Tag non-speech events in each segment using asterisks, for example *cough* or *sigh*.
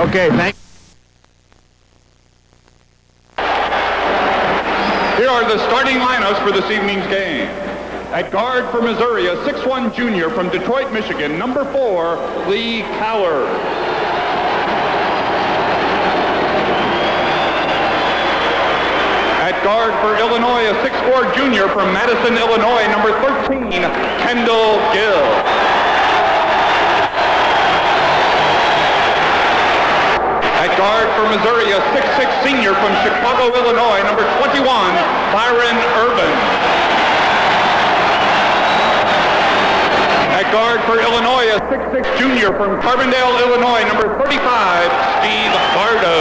Okay, thank Here are the starting lineups for this evening's game. At guard for Missouri, a 6'1 junior from Detroit, Michigan, number four, Lee Coward. At guard for Illinois, a 6'4 junior from Madison, Illinois, number 13, Kendall Gill. Guard for Missouri, a 6'6 senior from Chicago, Illinois, number 21, Byron Irvin. At guard for Illinois, a 6'6 junior from Carbondale, Illinois, number 35, Steve Bardo.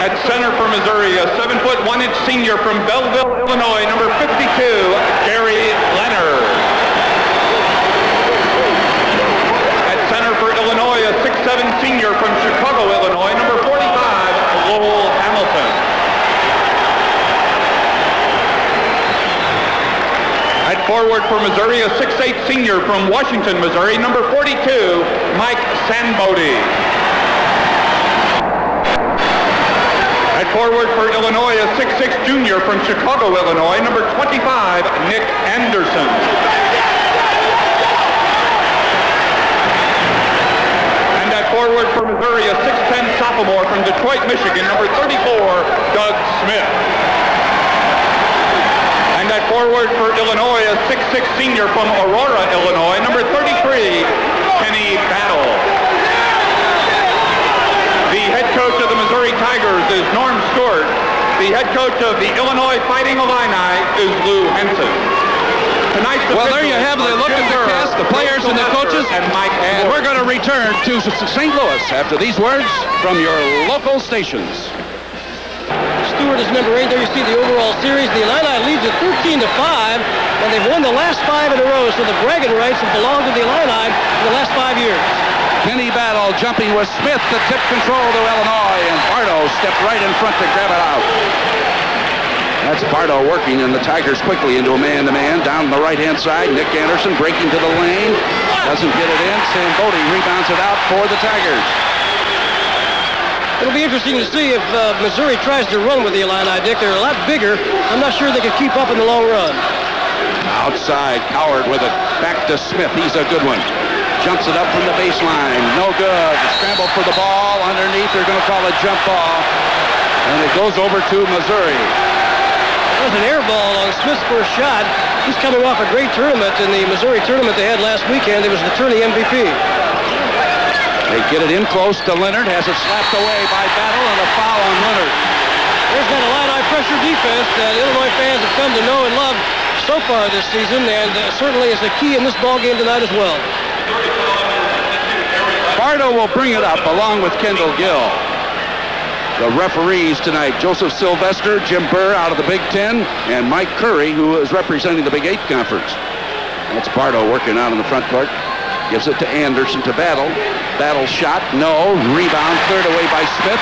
At center for Missouri, a 7 foot 1 inch senior from Belleville, Illinois, number 52, Gary 7 senior from Chicago, Illinois, number 45, Lowell Hamilton. At forward for Missouri, a 6'8 senior from Washington, Missouri, number 42, Mike Sandbothe. At forward for Illinois, a 6'6 junior from Chicago, Illinois, number 25, Nick Anderson. Forward for Missouri, a 6'10 sophomore from Detroit, Michigan, number 34, Doug Smith. And at forward for Illinois, a 6'6 senior from Aurora, Illinois, number 33, Kenny Battle. The head coach of the Missouri Tigers is Norm Stewart. The head coach of the Illinois Fighting Illini is Lou Henson. Tonight's Well, there you have the look at the cast, the players and the coaches. And Mike And we're going to return to St. Louis after these words from your local stations. Stewart is number eight. There you see the overall series. The Illini leads at 13 to 5, and they've won the last five in a row, so the bragging rights have belonged to the Illini for the last five years. Kenny Battle jumping with Smith to tip control to Illinois, and Bardo stepped right in front to grab it out. That's Bardo working, and the Tigers quickly into a man-to-man down the right-hand side. Nick Anderson breaking to the lane, doesn't get it in. Sam Bodie rebounds it out for the Tigers. It'll be interesting to see if uh, Missouri tries to run with the Illini, Dick. They're a lot bigger. I'm not sure they can keep up in the long run. Outside, Coward with it. Back to Smith. He's a good one. Jumps it up from the baseline. No good. Scramble for the ball. Underneath, they're going to call a jump ball. And it goes over to Missouri. That was an air ball on Smith's first shot. He's coming off a great tournament in the Missouri tournament they had last weekend. It was the tourney MVP. They get it in close to Leonard. Has it slapped away by Battle and a foul on Leonard. There's There's that Illini pressure defense that Illinois fans have come to know and love so far this season, and uh, certainly is a key in this ball game tonight as well. Bardo will bring it up along with Kendall Gill. The referees tonight, Joseph Sylvester, Jim Burr out of the Big Ten, and Mike Curry, who is representing the Big Eight Conference. That's Bardo working out in the front court. Gives it to Anderson to Battle. Battle shot, no. Rebound cleared away by Smith.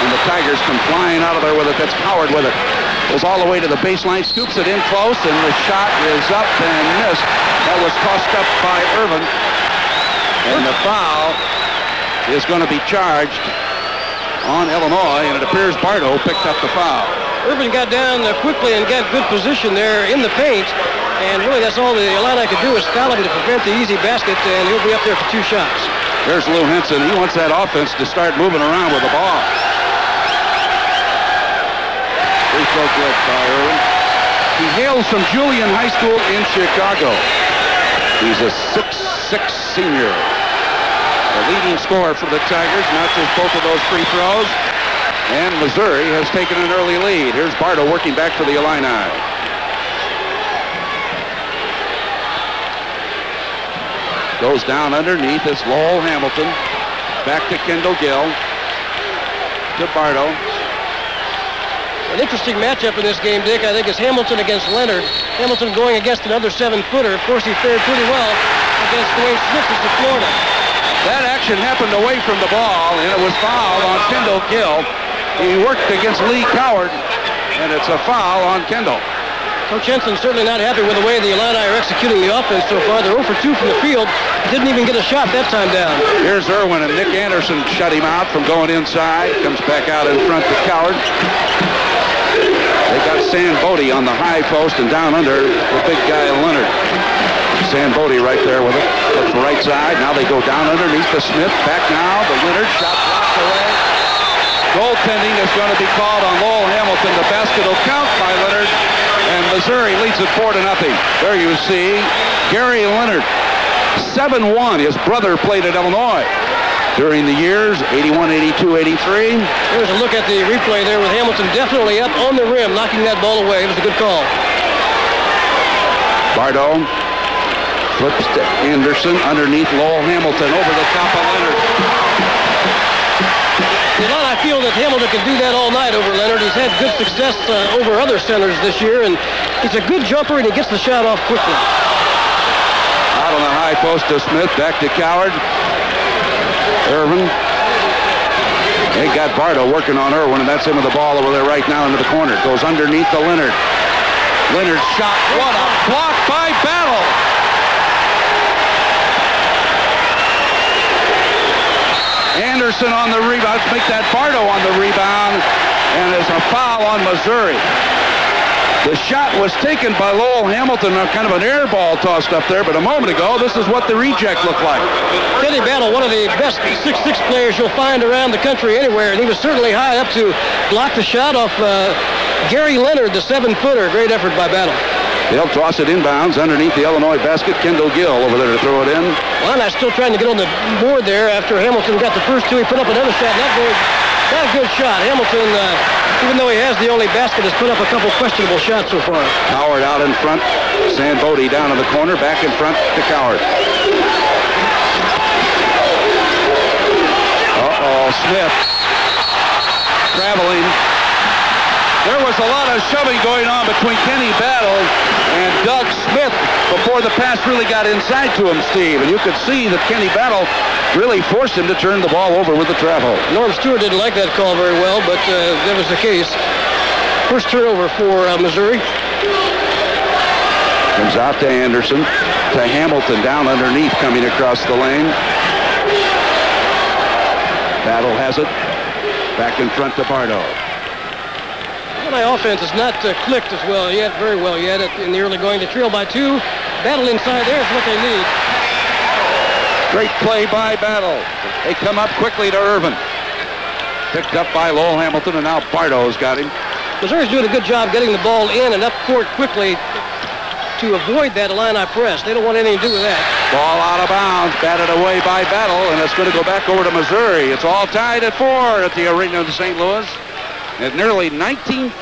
And the Tigers come flying out of there with it. That's Coward with it. Goes all the way to the baseline, scoops it in close, and the shot is up and missed. That was tossed up by Irvin. And the foul is going to be charged on Illinois, and it appears Bardo picked up the foul. Irvin got down uh, quickly and got good position there in the paint, and really that's all the Illini could do is foul him to prevent the easy basket, and he'll be up there for two shots. There's Lou Henson. He wants that offense to start moving around with the ball. Free throw good by Irvin. He hails from Julian High School in Chicago. He's a 6'6 senior. The leading scorer for the Tigers, notches both of those free throws. And Missouri has taken an early lead. Here's Bardo working back for the Illini. Goes down underneath. It's Lowell Hamilton. Back to Kendall Gill. To Bardo. An interesting matchup in this game, Dick, I think, is Hamilton against Leonard. Hamilton going against another seven-footer. Of course, he fared pretty well against Dwayne Smith of Florida. That action happened away from the ball, and it was foul on Kendall Gill. He worked against Lee Coward, and it's a foul on Kendall. Coach Henson certainly not happy with the way the Illini are executing the offense so far. They're 0 for 2 from the field. Didn't even get a shot that time down. Here's Irvin, and Nick Anderson shut him out from going inside. Comes back out in front to Coward. They got Sandbothe on the high post and down under the big guy Leonard. Sandbothe right there with it. That's the right side. Now they go down underneath the Smith. Back now. The Leonard shot blocked away. Goaltending is going to be called on Lowell Hamilton. The basket will count by Leonard. And Missouri leads it 4 to nothing. There you see Gary Leonard. 7-1. His brother played at Illinois during the years 81, 82, 83. There's a look at the replay there with Hamilton definitely up on the rim, knocking that ball away. It was a good call. Bardo flips to Anderson underneath Lowell Hamilton over the top of Leonard. I feel that Hamilton can do that all night over Leonard. He's had good success uh, over other centers this year, and he's a good jumper, and he gets the shot off quickly. Out on the high post to Smith, back to Coward. Irvin. They got Bardo working on Irvin, and that's him with the ball over there right now into the corner. Goes underneath the Leonard. Leonard shot. What a block by Battle. Anderson on the rebound. Let's make that Bardo on the rebound. And there's a foul on Missouri. The shot was taken by Lowell Hamilton, kind of an air ball tossed up there, but a moment ago, this is what the reject looked like. Kenny Battle, one of the best 6'6 players you'll find around the country anywhere, and he was certainly high up to block the shot off uh, Gary Leonard, the seven-footer. Great effort by Battle. They'll toss it inbounds underneath the Illinois basket. Kendall Gill over there to throw it in. I'm still trying to get on the board there after Hamilton got the first two. He put up another shot. Not very, not a good shot. Hamilton, uh, even though he has the only basket, has put up a couple questionable shots so far. Coward out in front. Bodie down in the corner. Back in front to Coward. Uh-oh, Smith. Traveling. There was a lot of shoving going on between Kenny Battle and Doug Smith before the pass really got inside to him, Steve. And you could see that Kenny Battle really forced him to turn the ball over with the travel. Norm Stewart didn't like that call very well, but uh, that was the case. First turnover for uh, Missouri. Comes out to Anderson, to Hamilton down underneath coming across the lane. Battle has it. Back in front to Bardo. My offense has not uh, clicked as well yet, very well yet in the early going. to trail by two. Battle inside there is what they need. Great play by Battle. They come up quickly to Irvin. Picked up by Lowell Hamilton, and now Bardo's got him. Missouri's doing a good job getting the ball in and up court quickly to avoid that Illini press. They don't want anything to do with that. Ball out of bounds, batted away by Battle, and it's going to go back over to Missouri. It's all tied at four at the arena in St. Louis. And nearly 19,000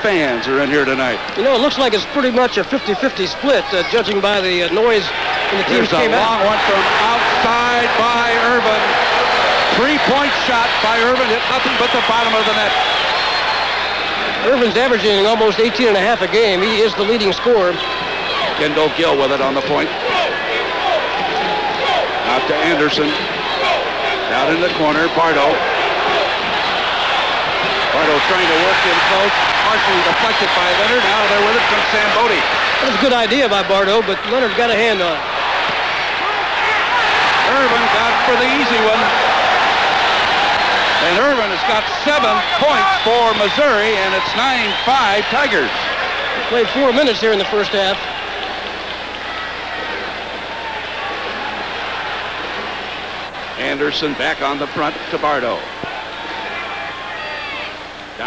fans are in here tonight. You know, it looks like it's pretty much a 50-50 split, uh, judging by the uh, noise when the teams Here's came a long out. one from outside by Irvin. Three-point shot by Irvin hit nothing but the bottom of the net. Irvin's averaging almost 18 and a half a game. He is the leading scorer. Kendall Gill with it on the point. Out to Anderson. Out in the corner, Bardo. Bardo trying to work in close. Partially deflected by Leonard. Out of there with it from Sam Bodie. That was a good idea by Bardo, but Leonard got a hand on it. Irvin got for the easy one. And Irvin has got seven points for Missouri, and it's 9-5 Tigers. Played four minutes here in the first half. Anderson back on the front to Bardo.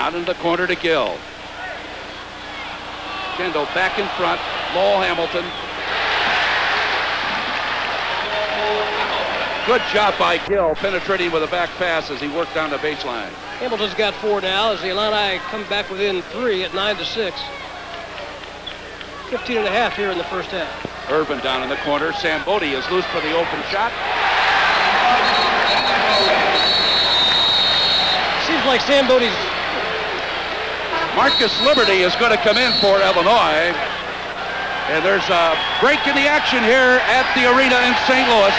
Down in the corner to Gill. Kendall back in front. Lowell Hamilton. Good job by Gill, penetrating with a back pass as he worked down the baseline. Hamilton's got four now as the Illini come back within three at 9 to 6. 15 and a half here in the first half. Irvin down in the corner. Sandbothe is loose for the open shot. Seems like Sandbothe's Marcus Liberty is going to come in for Illinois. And there's a break in the action here at the arena in St. Louis.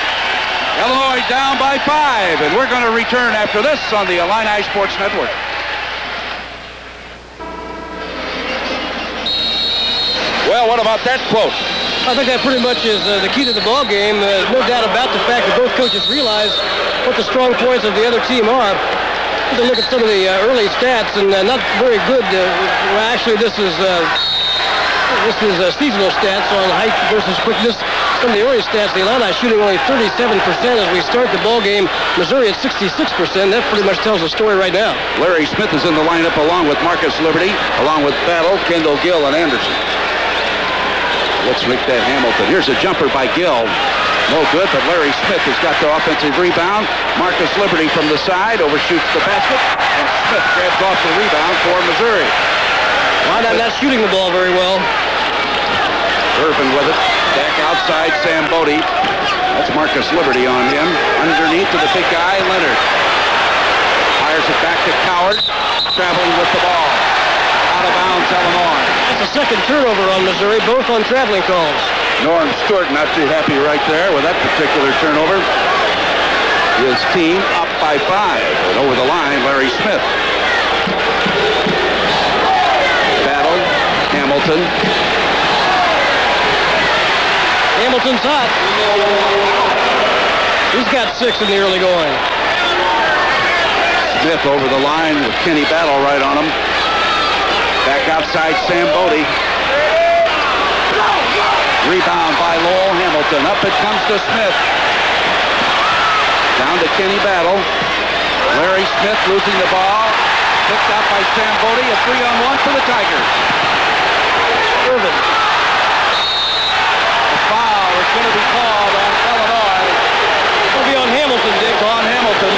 Illinois down by five, and we're going to return after this on the Illini Sports Network. Well, what about that quote? I think that pretty much is uh, the key to the ball game. Uh, no doubt about the fact that both coaches realize what the strong points of the other team are. To look at some of the uh, early stats, and uh, not very good. Uh, well, actually, this is uh, this is seasonal stats on height versus quickness. Some of the early stats, the Illini shooting only 37% as we start the ball game. Missouri at 66%. That pretty much tells the story right now. Larry Smith is in the lineup along with Marcus Liberty, along with Battle, Kendall Gill, and Anderson. Let's make that Hamilton. Here's a jumper by Gill. No good, but Larry Smith has got the offensive rebound. Marcus Liberty from the side overshoots the basket, and Smith grabs off the rebound for Missouri. Why not, not shooting the ball very well. Irvin with it. Back outside, Sandbothe. That's Marcus Liberty on him. Underneath to the big guy, Leonard. Fires it back to Coward, traveling with the ball. Out of bounds, Illinois. That's a second turnover on Missouri, both on traveling calls. Norm Stewart not too happy right there with that particular turnover. His team up by five. And over the line, Larry Smith. Battle, Hamilton. Hamilton's hot. He's got six in the early going. Smith over the line with Kenny Battle right on him. Back outside, Sandbothe. Rebound by Lowell Hamilton. Up it comes to Smith. Down to Kenny Battle. Larry Smith losing the ball. Picked up by Sam Bodie. A three on one for the Tigers. Irvin. The foul is going to be called on Illinois. It'll be on Hamilton, Dick. On Hamilton.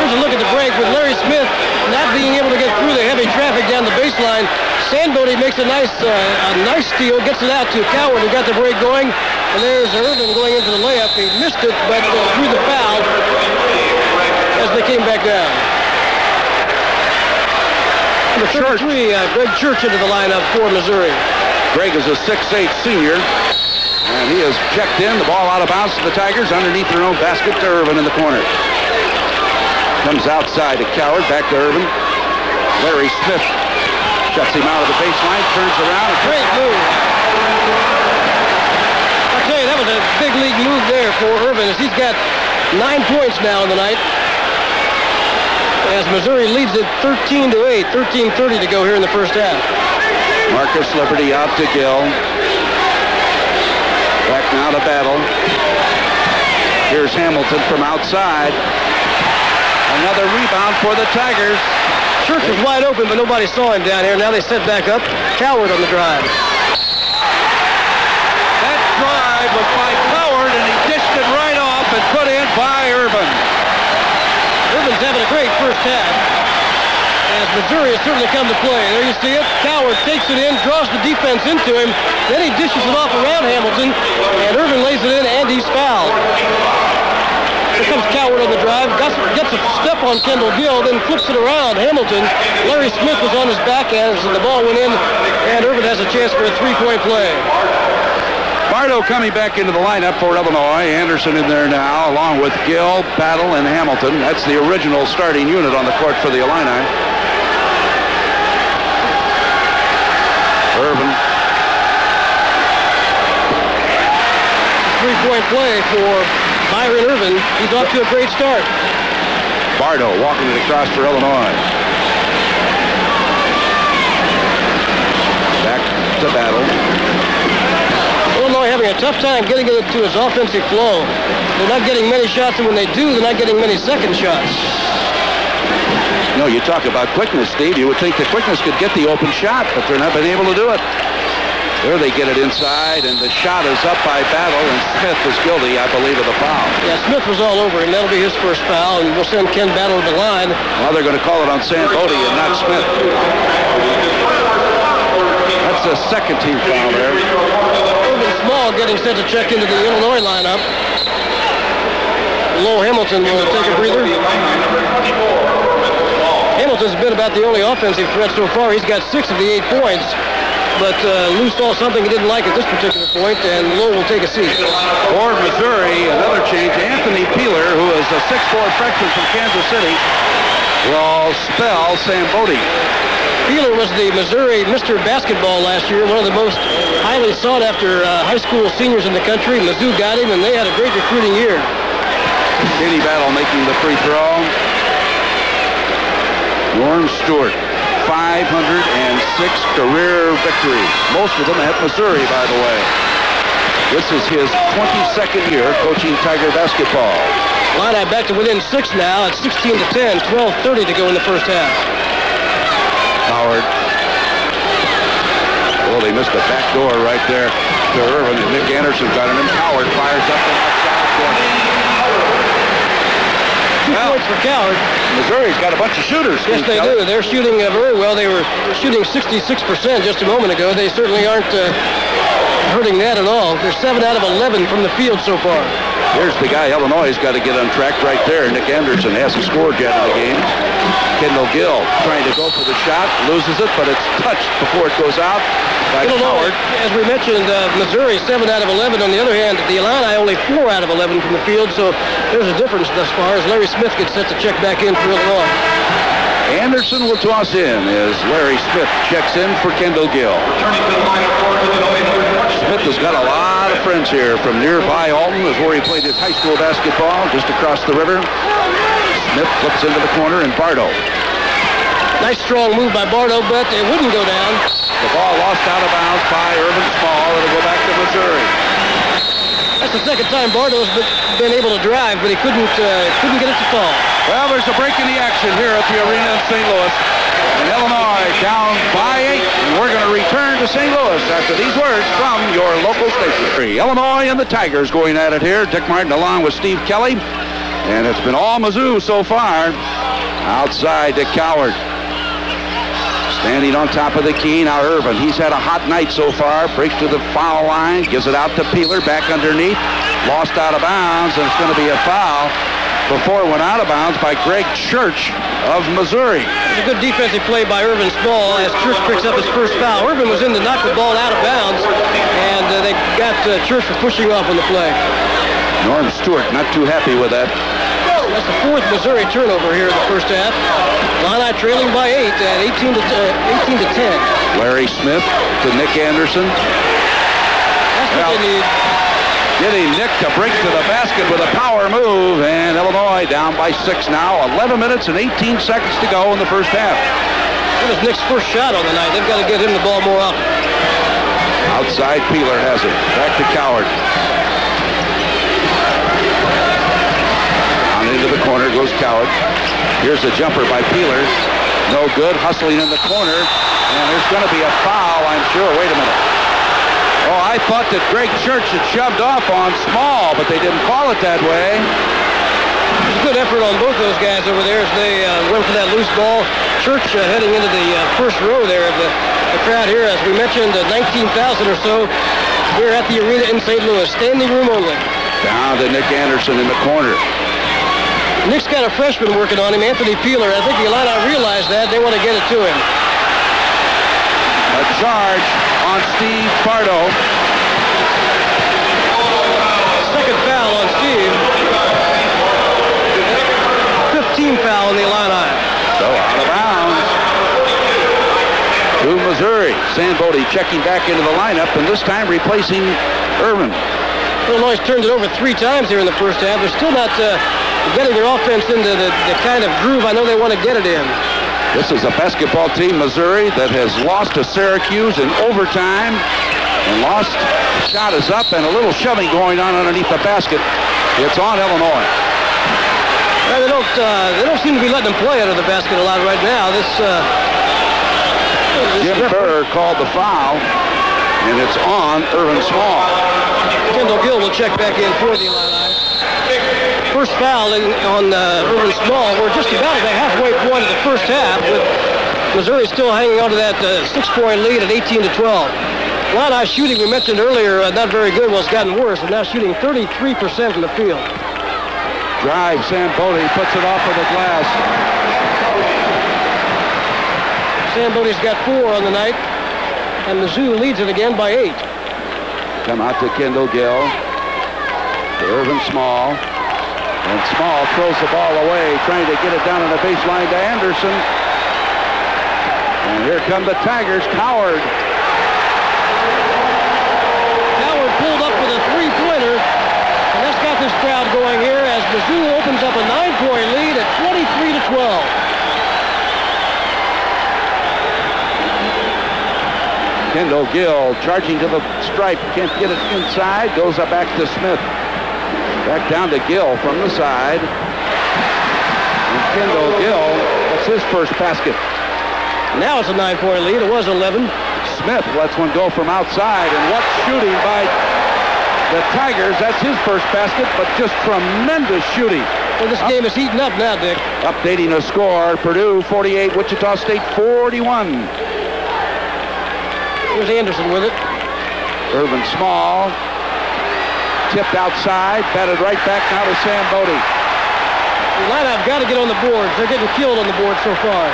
Here's a look at the break with Larry Smith not being able to get through the heavy traffic baseline. Sandbothe makes a nice, uh, a nice steal, gets it out to Coward, who got the break going. And there's Irvin going into the layup. He missed it, but uh, threw the foul as they came back down. Number 33, uh, Greg Church into the lineup for Missouri. Greg is a 6'8 senior. And he has checked in. The ball out of bounds to the Tigers underneath their own basket to Irvin in the corner. Comes outside to Coward, back to Irvin. Larry Smith shuts him out of the baseline, turns around. And Great move. I tell you, that was a big league move there for Irvin as he's got nine points now in the night. As Missouri leads it 13 to 8, 13-30 to go here in the first half. Marcus Liberty out to Gill. Back now to Battle. Here's Hamilton from outside. Another rebound for the Tigers. Church was wide open, but nobody saw him down here. Now they set back up. Coward on the drive. That drive was by Coward, and he dished it right off and put in by Irvin. Irvin's having a great first half. As Missouri has certainly come to play. There you see it. Coward takes it in, draws the defense into him. Then he dishes it off around Hamilton, and Irvin lays it in, and he's fouled. Here comes Coward on the drive, gets, gets a step on Kendall Gill, then flips it around Hamilton. Larry Smith was on his back as the ball went in, and Irvin has a chance for a three-point play. Bardo coming back into the lineup for Illinois. Anderson in there now, along with Gill, Battle, and Hamilton. That's the original starting unit on the court for the Illini. Irvin. Three-point play for Byron Irvin. He's off to a great start. Bardo walking it across for Illinois. Back to Battle. Illinois having a tough time getting it to his offensive flow. They're not getting many shots, and when they do, they're not getting many second shots. No, you talk about quickness, Steve. You would think the quickness could get the open shot, but they're not been able to do it. There they get it inside, and the shot is up by Battle, and Smith is guilty, I believe, of the foul. Yeah, Smith was all over him. That'll be his first foul, and we'll send Ken Battle to the line. Now they're going to call it on Sandbothe and not Smith. That's a second team foul there. Ervin Small getting set to check into the Illinois lineup. Low Hamilton will take a breather. Hamilton's been about the only offensive threat so far. He's got six of the eight points. But uh, Lou saw something he didn't like at this particular point, and Lowe will take a seat. For Missouri, another change. Anthony Peeler, who is a 6'4 freshman from Kansas City, will spell Sam Sandbothe. Peeler was the Missouri Mr. Basketball last year, one of the most highly sought after uh, high school seniors in the country. Mizzou got him, and they had a great recruiting year. Danny Battle making the free throw. Norm Stewart, 506 career victories, most of them at Missouri, by the way. This is his 22nd year coaching Tiger basketball. Illini back to within six now. It's 16 to 10, 12:30 to go in the first half. Coward. Oh, they missed a back door right there to Irvin. Nick Anderson got it in. Coward fires up the outside corner. Two Well- points for Coward. Missouri's got a bunch of shooters. Yes, they do. They're shooting uh, very well. They were shooting 66% just a moment ago. They certainly aren't uh, hurting that at all. They're 7 out of 11 from the field so far. Here's the guy Illinois has got to get on track right there. Nick Anderson hasn't scored yet in the game. Kendall Gill trying to go for the shot, loses it, but it's touched before it goes out by Illinois, Coward. as we mentioned, uh, Missouri 7 out of 11. On the other hand, the Illini only 4 out of 11 from the field, so there's a difference thus far as Larry Smith gets set to check back in for Illinois. Anderson will toss in as Larry Smith checks in for Kendall Gill. Turning to the lineup for Illinois, number 20. Smith has got a lot of friends here from nearby Alton is where he played his high school basketball just across the river. Smith flips into the corner and Bardo. Nice strong move by Bardo, but it wouldn't go down. The ball lost out of bounds by Ervin Small. It'll go back to Missouri. That's the second time Bardo's been, been able to drive, but he couldn't uh, couldn't get it to fall. Well, there's a break in the action here at the arena in St. Louis. And Illinois down by eight. And we're going to return to St. Louis after these words from your local station. Illinois and the Tigers going at it here. Dick Martin along with Steve Kelly. And it's been all Mizzou so far. Outside to Coward. Standing on top of the key. Now Irvin. He's had a hot night so far. Breaks to the foul line. Gives it out to Peeler. Back underneath. Lost out of bounds. And it's going to be a foul before it went out of bounds by Greg Church of Missouri. It's a good defensive play by Ervin Small as Church picks up his first foul. Irvin was in to knock the ball out of bounds, and uh, they got uh, Church for pushing off on the play. Norm Stewart not too happy with that. That's the fourth Missouri turnover here in the first half. Illini trailing by eight at 18 to uh, 18 to 10. Larry Smith to Nick Anderson. That's what Well, they need. Getting Nick to break to the basket with a power move, and Illinois down by six now. 11 minutes and 18 seconds to go in the first half. That was Nick's first shot on the night. They've got to get him the ball more often. Outside, Peeler has it. Back to Coward. Into the corner goes Coward. Here's a jumper by Peeler. No good. Hustling in the corner. And there's going to be a foul, I'm sure. Wait a minute. Oh, I thought that Greg Church had shoved off on Small, but they didn't call it that way. It was a good effort on both those guys over there as they uh, went for that loose ball. Church uh, heading into the uh, first row there of the, the crowd here. As we mentioned, uh, 19,000 or so here at the arena in St. Louis. Standing room only. Down to Nick Anderson in the corner. Nick's got a freshman working on him, Anthony Peeler. I think the Illini realize that. They want to get it to him. A charge on Steve Bardo. Second foul on Steve. 15 foul on the Illini. So out of bounds. To Missouri. Sandbothe checking back into the lineup, and this time replacing Irvin. Illinois turned it over three times here in the first half. They're still not uh, getting their offense into the, the kind of groove I know they want to get it in. This is a basketball team, Missouri, that has lost to Syracuse in overtime and lost. The shot is up and a little shoving going on underneath the basket. It's on Illinois. Well, they don't uh, they don't seem to be letting them play out of the basket a lot right now. This, uh, this Jim Burr called the foul, and it's on Ervin Small. Kendall Gill will check back in for the. First foul in, on uh, Small. We're just about at the halfway point of the first half with Missouri still hanging on to that uh, six-point lead at 18 to 12. Illini shooting, we mentioned earlier, uh, not very good. Well, it's gotten worse. They're now shooting 33% from the field. Drive, Sandbothe puts it off of the glass. Sandbothe's got four on the night, and Mizzou leads it again by eight. Come out to Kendall Gill. To Ervin Small. And Small throws the ball away, trying to get it down on the baseline to Anderson. And here come the Tigers. Coward. Coward pulled up with a three-pointer. And that's got this crowd going here as Mizzou opens up a nine-point lead at 23 to 12. Kendall Gill charging to the stripe. Can't get it inside. Goes up back to Smith. Back down to Gill from the side. And Kendall Gill, that's his first basket. Now it's a nine-point lead. It was 11. Smith lets one go from outside. And what shooting by the Tigers. That's his first basket, but just tremendous shooting. Well, this game is heating up now, Dick. Updating the score, Purdue 48, Wichita State 41. Here's Anderson with it. Ervin Small. Tipped outside. Batted right back now to Sandbothe. The lineout got to get on the boards. They're getting killed on the board so far.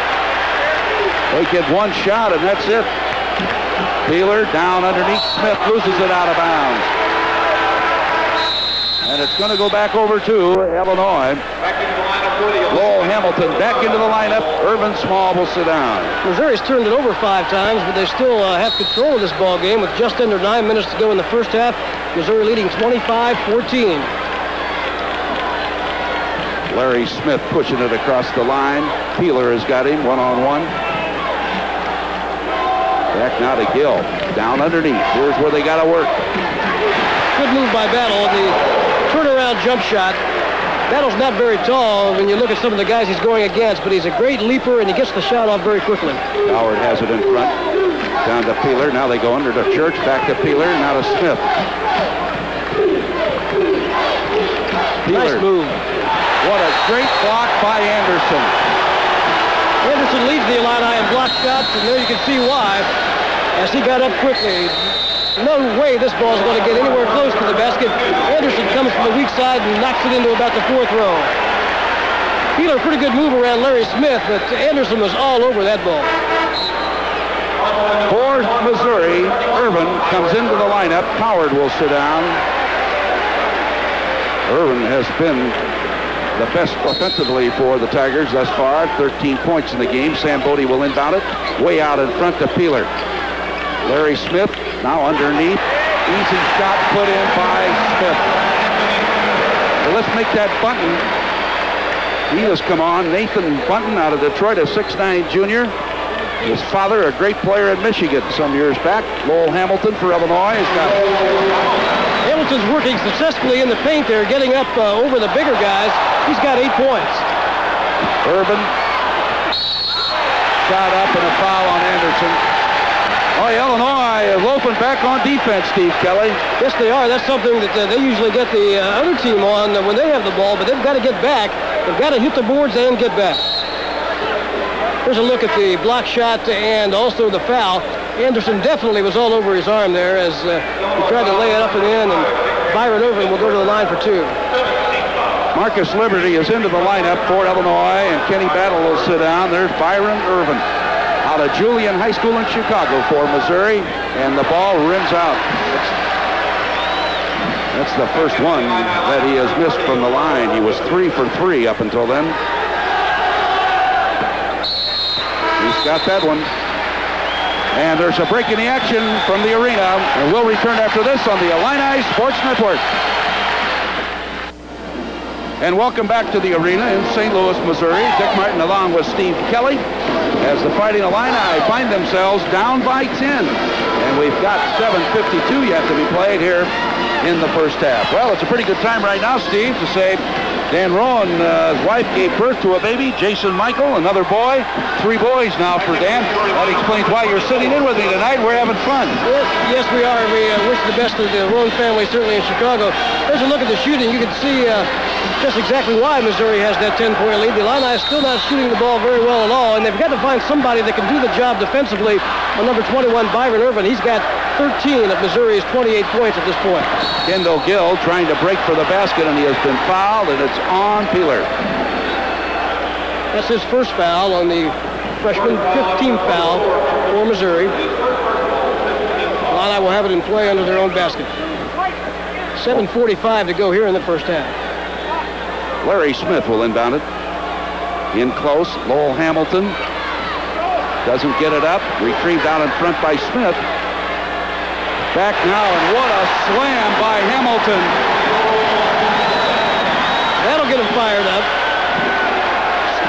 They get one shot, and that's it. Peeler down underneath. Smith loses it out of bounds. And it's going to go back over to Illinois. Lowell Hamilton back into the lineup. Ervin Small will sit down. Missouri's turned it over five times, but they still uh, have control of this ball game with just under nine minutes to go in the first half. Missouri leading 25-14. Larry Smith pushing it across the line. Peeler has got him one-on-one. Back now to Gill. Down underneath. Here's where they got to work. Good move by Battle. The turnaround jump shot Battle's not very tall when you look at some of the guys he's going against, but he's a great leaper and he gets the shot off very quickly. Coward has it in front. Down to Peeler. Now they go under to Church. Back to Peeler. Now to Smith. Peeler. Nice move. What a great block by Anderson. Anderson leads the Illini in block shots, and there you can see why. As he got up quickly, no way this ball is going to get anywhere close to the basket. Anderson comes from the weak side and knocks it into about the fourth row. Peeler, pretty good move around Larry Smith, but Anderson was all over that ball. For Missouri, Irvin comes into the lineup. Coward will sit down. Irvin has been the best offensively for the Tigers thus far. 13 points in the game. Sandbothe will inbound it. Way out in front to Peeler. Larry Smith now underneath. Easy shot put in by Smith. Let's make that Buntin. He has come on. Nathan Buntin out of Detroit, a 6'9 junior. His father, a great player in Michigan some years back. Lowell Hamilton for Illinois Hamilton's working successfully in the paint there, getting up uh, over the bigger guys. He's got eight points. Irvin shot up and a foul on Anderson. Oh, Illinois is open back on defense, Steve Kelly. Yes, they are. That's something that uh, they usually get the uh, other team on when they have the ball, but they've got to get back. They've got to hit the boards and get back. Here's a look at the block shot and also the foul. Anderson definitely was all over his arm there as uh, he tried to lay it up and in, and Byron Irvin will go to the line for two. Marcus Liberty is into the lineup for Illinois, and Kenny Battle will sit down. There's Byron Irvin out of Julian High School in Chicago for Missouri, and the ball rims out. That's the first one that he has missed from the line. He was three for three up until then. Got that one. And there's a break in the action from the arena, and we'll return after this on the Illini Sports Network. And welcome back to the arena in St. Louis, Missouri. Dick Martin along with Steve Kelly as the Fighting Illini find themselves down by 10. And we've got 7.52 yet to be played here in the first half. Well, it's a pretty good time right now, Steve, to say Dan Rowan, uh, wife gave birth to a baby, Jason Michael, another boy. Three boys now for Dan. That explains why you're sitting in with me tonight. We're having fun. Yes, yes we are. We uh, wish the best of the Rowan family, certainly in Chicago. There's a look at the shooting. You can see uh, just exactly why Missouri has that 10-point lead. The Illini is still not shooting the ball very well at all, and they've got to find somebody that can do the job defensively. On number 21, Byron Irvin, he's got 13 of Missouri's 28 points at this point. Kendall Gill trying to break for the basket, and he has been fouled, and it's on Peeler. That's his first foul on the freshman, 15th foul for Missouri. Illini will have it in play under their own basket. 7.45 to go here in the first half. Larry Smith will inbound it. In close, Lowell Hamilton doesn't get it up. Retrieved out in front by Smith. Back now, and what a slam by Hamilton. That'll get him fired up.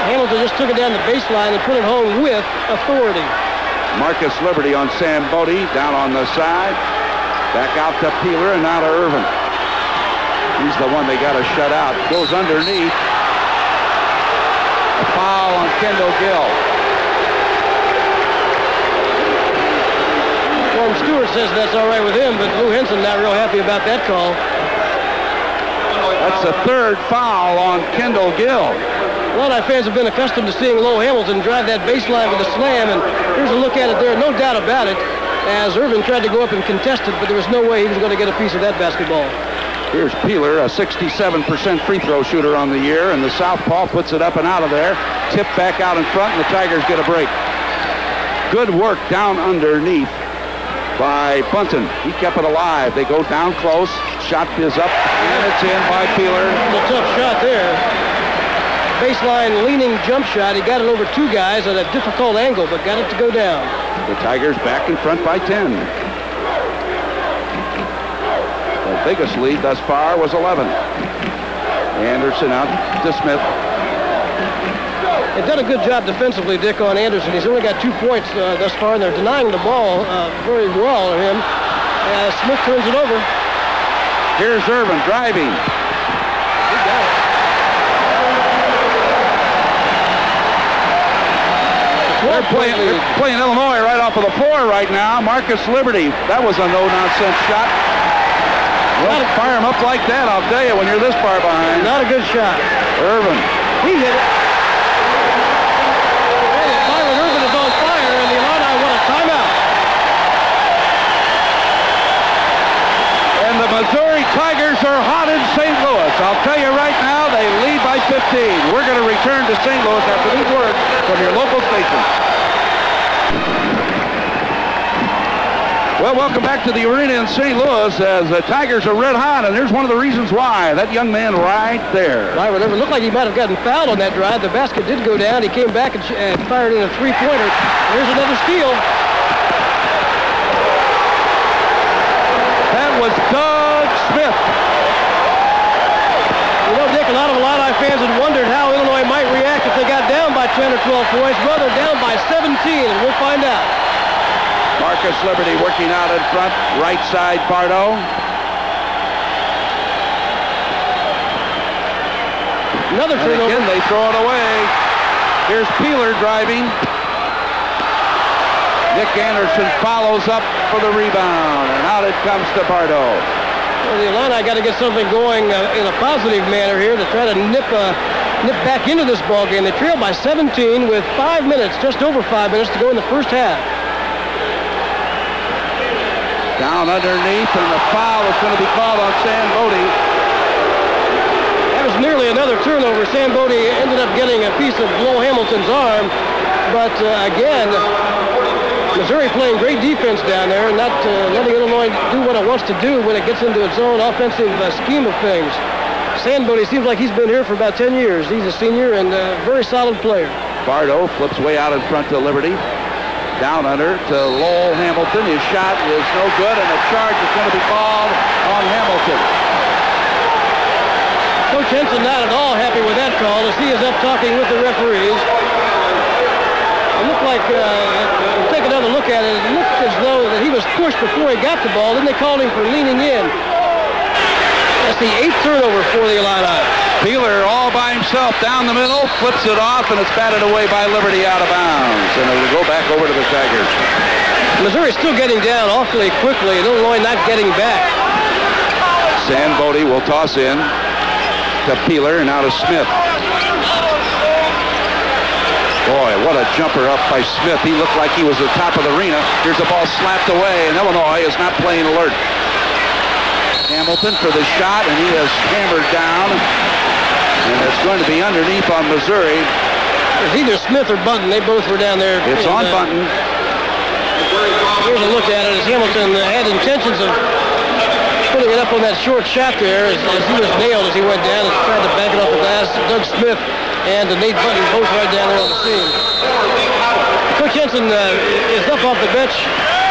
Hamilton just took it down the baseline and put it home with authority. Marcus Liberty on Sandbothe, down on the side. Back out to Peeler and now to Irvin. He's the one they got to shut out. Goes underneath. A foul on Kendall Gill. Norm Stewart says that's all right with him, but Lou Henson not real happy about that call. That's the third foul on Kendall Gill. Illini fans have been accustomed to seeing Lowell Hamilton drive that baseline with a slam, and here's a look at it there, no doubt about it, as Irvin tried to go up and contest it, but there was no way he was going to get a piece of that basketball. Here's Peeler, a 67% free throw shooter on the year, and the southpaw puts it up and out of there. Tip back out in front, and the Tigers get a break. Good work down underneath by Buntin. He kept it alive. They go down close. Shot is up, and it's in by Peeler. It's a tough shot there baseline leaning jump shot. He got it over two guys at a difficult angle, but got it to go down. The Tigers back in front by 10. The biggest lead thus far was 11. Anderson out to Smith. They've done a good job defensively, Dick, on Anderson. He's only got two points uh, thus far, and they're denying the ball uh, very well on him. Uh, Smith turns it over. Here's Irvin driving. They're playing, they're playing Illinois right off of the floor right now. Marcus Liberty. That was a no-nonsense shot. Well, fire him up like that, I'll tell you, when you're this far behind. Not a good shot. Irvin. He hit it. Byron Irvin is on fire, and the Illini want a timeout. And the Missouri Tigers are hot in St. Louis. I'll tell you right now, they lead by 15. We're going to return to St. Louis after these words from your local station. Well, welcome back to the arena in St. Louis as the Tigers are red hot, and there's one of the reasons why. That young man right there. Byron Irvin looked like he might have gotten fouled on that drive. The basket did go down. He came back and, and fired in a three-pointer. Here's another steal. That was Smith. You know, Dick, a lot of Illini fans had wondered how Illinois might react if they got down by 10 or 12 points. Well, they're down by 17, and we'll find out. Marcus Liberty working out in front, right side Bardo. Another And turnover. again, they throw it away. Here's Peeler driving. Nick Anderson follows up for the rebound, and out it comes to Bardo. Well, the Illini got to get something going uh, in a positive manner here to try to nip uh, nip back into this ball game. They trail by 17 with five minutes, just over five minutes to go in the first half. Down underneath, and the foul is going to be called on Sam Bodie. That was nearly another turnover. Sandbothe ended up getting a piece of Blow Hamilton's arm, but uh, again, Missouri playing great defense down there, and not uh, letting Illinois do what it wants to do when it gets into its own offensive uh, scheme of things. Sandbothe seems like he's been here for about 10 years. He's a senior and a very solid player. Bardo flips way out in front to Liberty. Down under to Lowell Hamilton. His shot is no good, and a charge is going to be called on Hamilton. Coach Henson not at all happy with that call as he is up talking with the referees. It looked like, uh, take another look at it, it looked as though that he was pushed before he got the ball. Then they called him for leaning in. That's the eighth turnover for the Illini. Peeler all by himself down the middle, flips it off, and it's batted away by Liberty out of bounds. And it'll go back over to the Tigers. Missouri's still getting down awfully quickly, and Illinois not getting back. Sandbothe will toss in to Peeler and now to Smith. Boy, what a jumper up by Smith. He looked like he was at the top of the arena. Here's the ball slapped away, and Illinois is not playing alert. Hamilton for the shot, and he is hammered down. And it's going to be underneath on Missouri. It's either Smith or Buntin. They both were down there. It's And, on uh, Buntin. Here's a look at it as Hamilton had intentions of putting it up on that short shot there as, as he was nailed as he went down and tried to back it off the glass. Doug Smith and Nate Buntin both right down there on the scene. Coach Henson uh, is up off the bench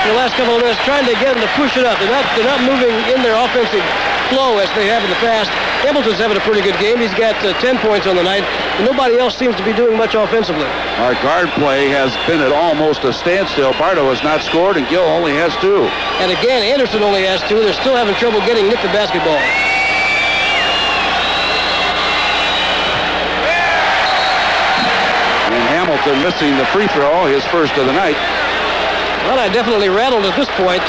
in the last couple of minutes trying to get them to push it up. They're not, they're not moving in their offensive flow as they have in the past. Hamilton's having a pretty good game. He's got uh, 10 points on the night. nobody else seems to be doing much offensively. Our guard play has been at almost a standstill. Bardo has not scored, and Gill only has two. And again, Anderson only has two. They're still having trouble getting Nick the basketball. Hamilton missing the free throw, his first of the night. Well, I definitely rattled at this point.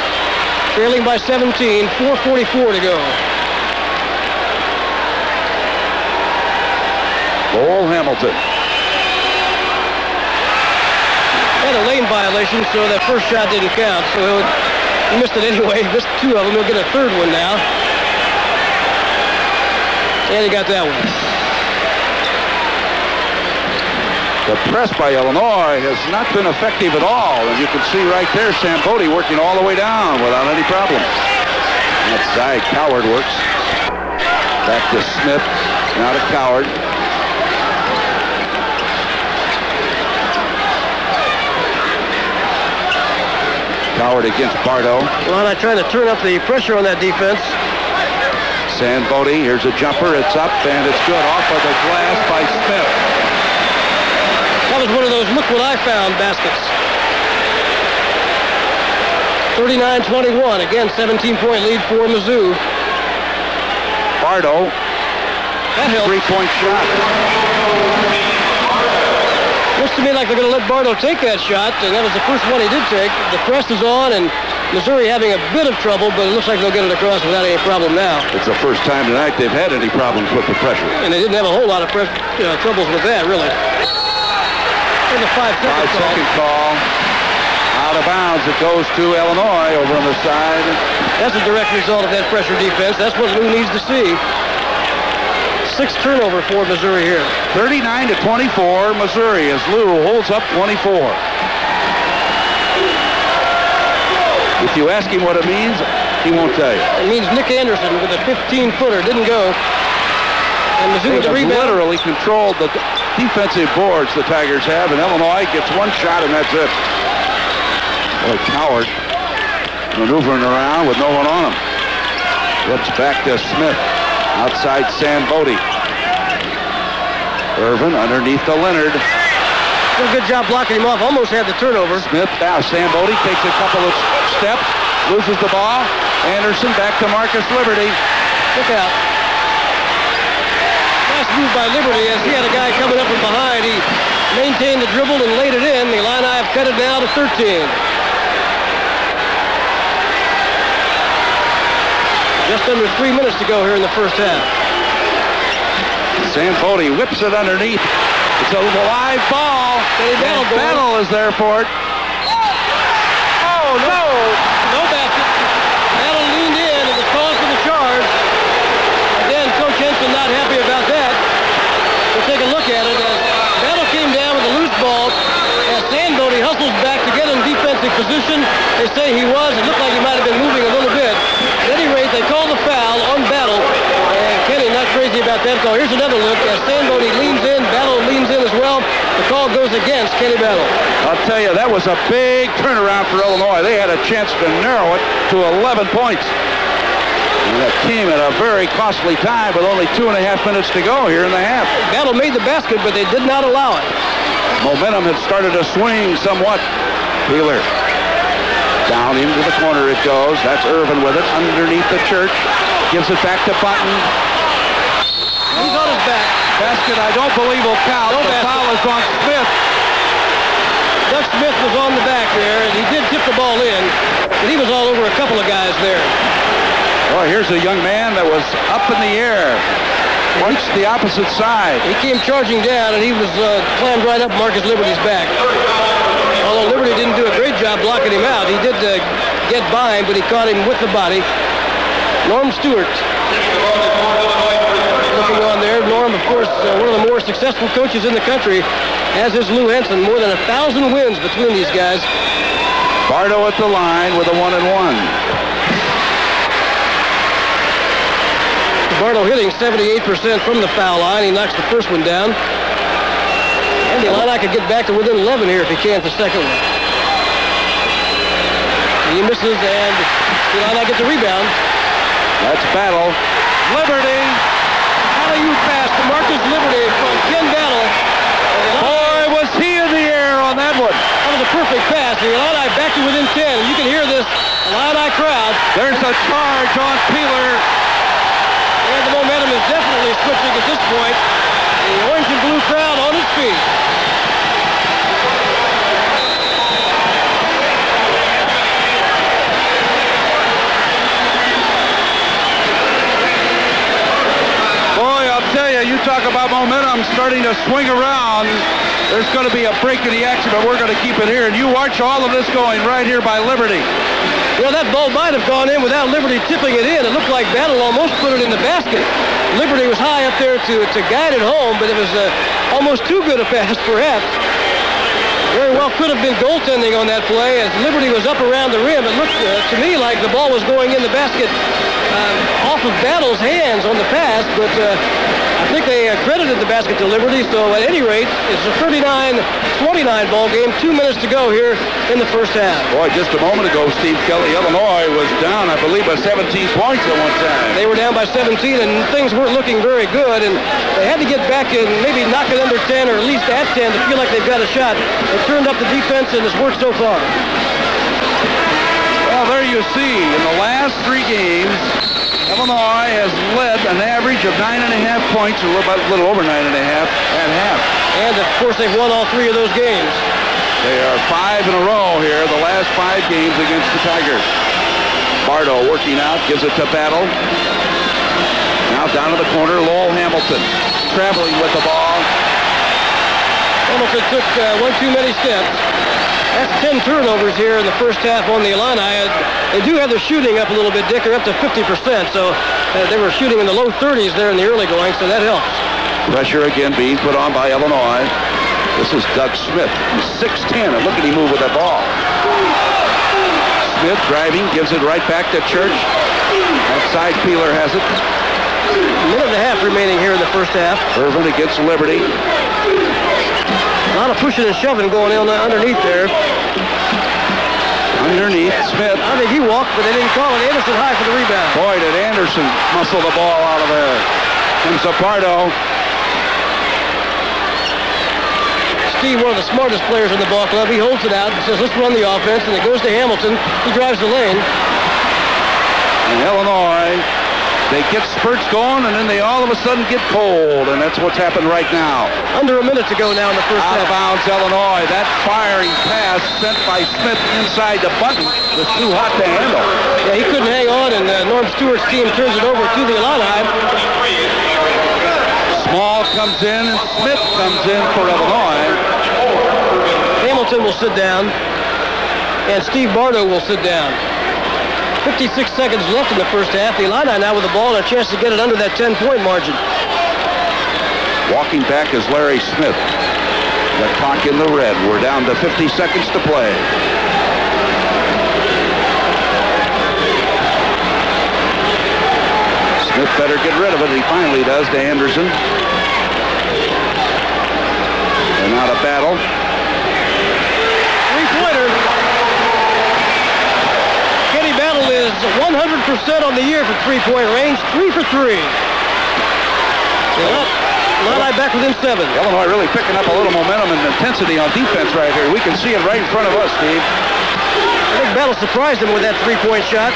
Trailing by 17, 4.44 to go. Lowell Hamilton. Had a lane violation, so that first shot didn't count. So he missed it anyway. *laughs* He missed two of them. He'll get a third one now. And he got that one. The press by Illinois has not been effective at all. And you can see right there Sandbothe working all the way down without any problem. Outside, Coward works. Back to Smith. Not a Coward. Coward against Bardo. Well, I'm trying to turn up the pressure on that defense. Sandbothe, here's a jumper, it's up, and it's good off of the glass by Smith. That was one of those look what I found baskets. 39-21, again, 17-point lead for Mizzou. Bardo, that helps. Three-point shot. Looks to me like they're going to let Bardo take that shot, and that was the first one he did take. The press is on, and Missouri having a bit of trouble, but it looks like they'll get it across without any problem now. It's the first time tonight they've had any problems with the pressure. And they didn't have a whole lot of press, uh, troubles with that, really. Five-second five call. Second call. Out of bounds. It goes to Illinois over on the side. That's a direct result of that pressure defense. That's what Lou needs to see Six turnover for Missouri here. 39 to 24, Missouri as Lou holds up 24. If you ask him what it means, he won't tell you. It means Nick Anderson with a 15-footer didn't go. And Mizzou they rebound. literally controlled the defensive boards the Tigers have, and Illinois gets one shot, and that's it. Boy, Coward maneuvering around with no one on him. Looks back to Smith. Outside Sandbothe. Irvin underneath the Leonard. Did a good job blocking him off. Almost had the turnover. Smith now. Sandbothe takes a couple of steps, loses the ball. Anderson back to Marcus Liberty. Look out. Move by Liberty as he had a guy coming up from behind. He maintained the dribble and laid it in. The Illini have cut it now to 13. Just under three minutes to go here in the first half. Sandbothe whips it underneath. It's a live ball. Battle, Battle is there for it. Oh, no. No basket. Battle leaned in and was called for the charge. Again, Coach Henson not happy about that. We'll take a look at it as Battle came down with a loose ball as Sandbothe hustles back to get in defensive position. They say he was. It looked like he might have been moving a little bit. At any rate, they call the foul on Battle. And Kenny not crazy about that call. Here's another look as Sandbothe leans in. Battle leans in as well. The call goes against Kenny Battle. I'll tell you, that was a big turnaround for Illinois. They had a chance to narrow it to 11 points. And that came at a very costly time with only two and a half minutes to go here in the half. Battle made the basket, but they did not allow it. Momentum had started to swing somewhat. Wheeler down into the corner it goes. That's Irvin with it underneath the church. Gives it back to Buntin. He's on his back. Basket I don't believe will count. No the foul is on Smith. Doug Smith was on the back there, and he did tip the ball in, but he was all over a couple of guys there. Oh, here's a young man that was up in the air. Reached the opposite side. He came charging down, and he was uh, clammed right up Marcus Liberty's back. Liberty didn't do a great job blocking him out, he did uh, get by him, but he caught him with the body. Norm Stewart looking on there. Norm, of course, uh, one of the more successful coaches in the country, as is Lou Henson. More than a thousand wins between these guys. Bardo at the line with a one and one. Bardo hitting 78% from the foul line. He knocks the first one down. And the Illini could get back to within 11 here if he can the second one. He misses and the Illini get the rebound. That's battle. Liberty. Alley-oop pass to Marcus Liberty from Ken Battle. Boy, was he in the air on that one. That was a perfect pass. The Illini back to within 10. You can hear this Illini crowd. There's a charge on Peeler. And the momentum is definitely switching at this point. The orange and blue crowd on its feet. Boy, I'll tell you, you talk about momentum starting to swing around. There's going to be a break in the action, but we're going to keep it here. And you watch all of this going right here by Liberty. You know, that ball might have gone in without Liberty tipping it in. It looked like Battle almost put it in the basket. Liberty was high up there to, to guide it home, but it was uh, almost too good a pass, perhaps. Very well could have been goaltending on that play as Liberty was up around the rim. It looked uh, to me like the ball was going in the basket uh, off of Battle's hands on the pass, but uh, I think they credited the basket to Liberty. So at any rate, it's a 39-29 ball game. Two minutes to go here in the first half. Boy, just a moment ago, Steve Kelly, Illinois was down, I believe, by 17 points at one time. They were down by 17, and things weren't looking very good. And they had to get back and maybe knock it under 10 or at least at 10 to feel like they've got a shot. They turned up the defense, and it's worked so far. Well, there you see, in the last three games, Illinois has led an average of nine and a half points, a little, about, a little over nine and a half at half. And of course, they've won all three of those games. They are five in a row here, the last five games against the Tigers. Bardo working out, gives it to Battle. Now down to the corner, Lowell Hamilton traveling with the ball. Hamilton took uh, one too many steps. That's 10 turnovers here in the first half on the Illini. Uh, They do have their shooting up a little bit, Dick. They're up to 50%, so uh, they were shooting in the low 30s there in the early going, so that helps. Pressure again being put on by Illinois. This is Doug Smith. He's 6'10", and look at him move with that ball. Smith driving, gives it right back to Church. Outside Peeler has it. A minute and a half remaining here in the first half. Irvin against Liberty. A lot of pushing and shoving going on underneath there. Underneath, Smith. I think he walked, but they didn't call it. Anderson high for the rebound. Boy, did Anderson muscle the ball out of there. And Zapardo. Steve, one of the smartest players in the ball club, he holds it out and says, let's run the offense, and it goes to Hamilton. He drives the lane. And Illinois, they get spurts going, and then they all of a sudden get cold, and that's what's happened right now. Under a minute to go now in the first Out of half. bounds, Illinois. That firing pass sent by Smith inside the Buntin was too hot to handle. Yeah, he couldn't hang on, and uh, Norm Stewart's team turns it over to the Illini. Small comes in, and Smith comes in for Illinois. Hamilton will sit down, and Steve Bardo will sit down. 56 seconds left in the first half. The Illini now with the ball and a chance to get it under that 10-point margin. Walking back is Larry Smith. The clock in the red. We're down to 50 seconds to play. Smith better get rid of it. He finally does to Anderson. And out of battle. Three-pointer. Kenny Battle is 100% on the year for three-point range. Three for three. Illini back within seven. Illinois really picking up a little momentum and intensity on defense right here. We can see it right in front of us, Steve. I think Battle surprised him with that three-point shot.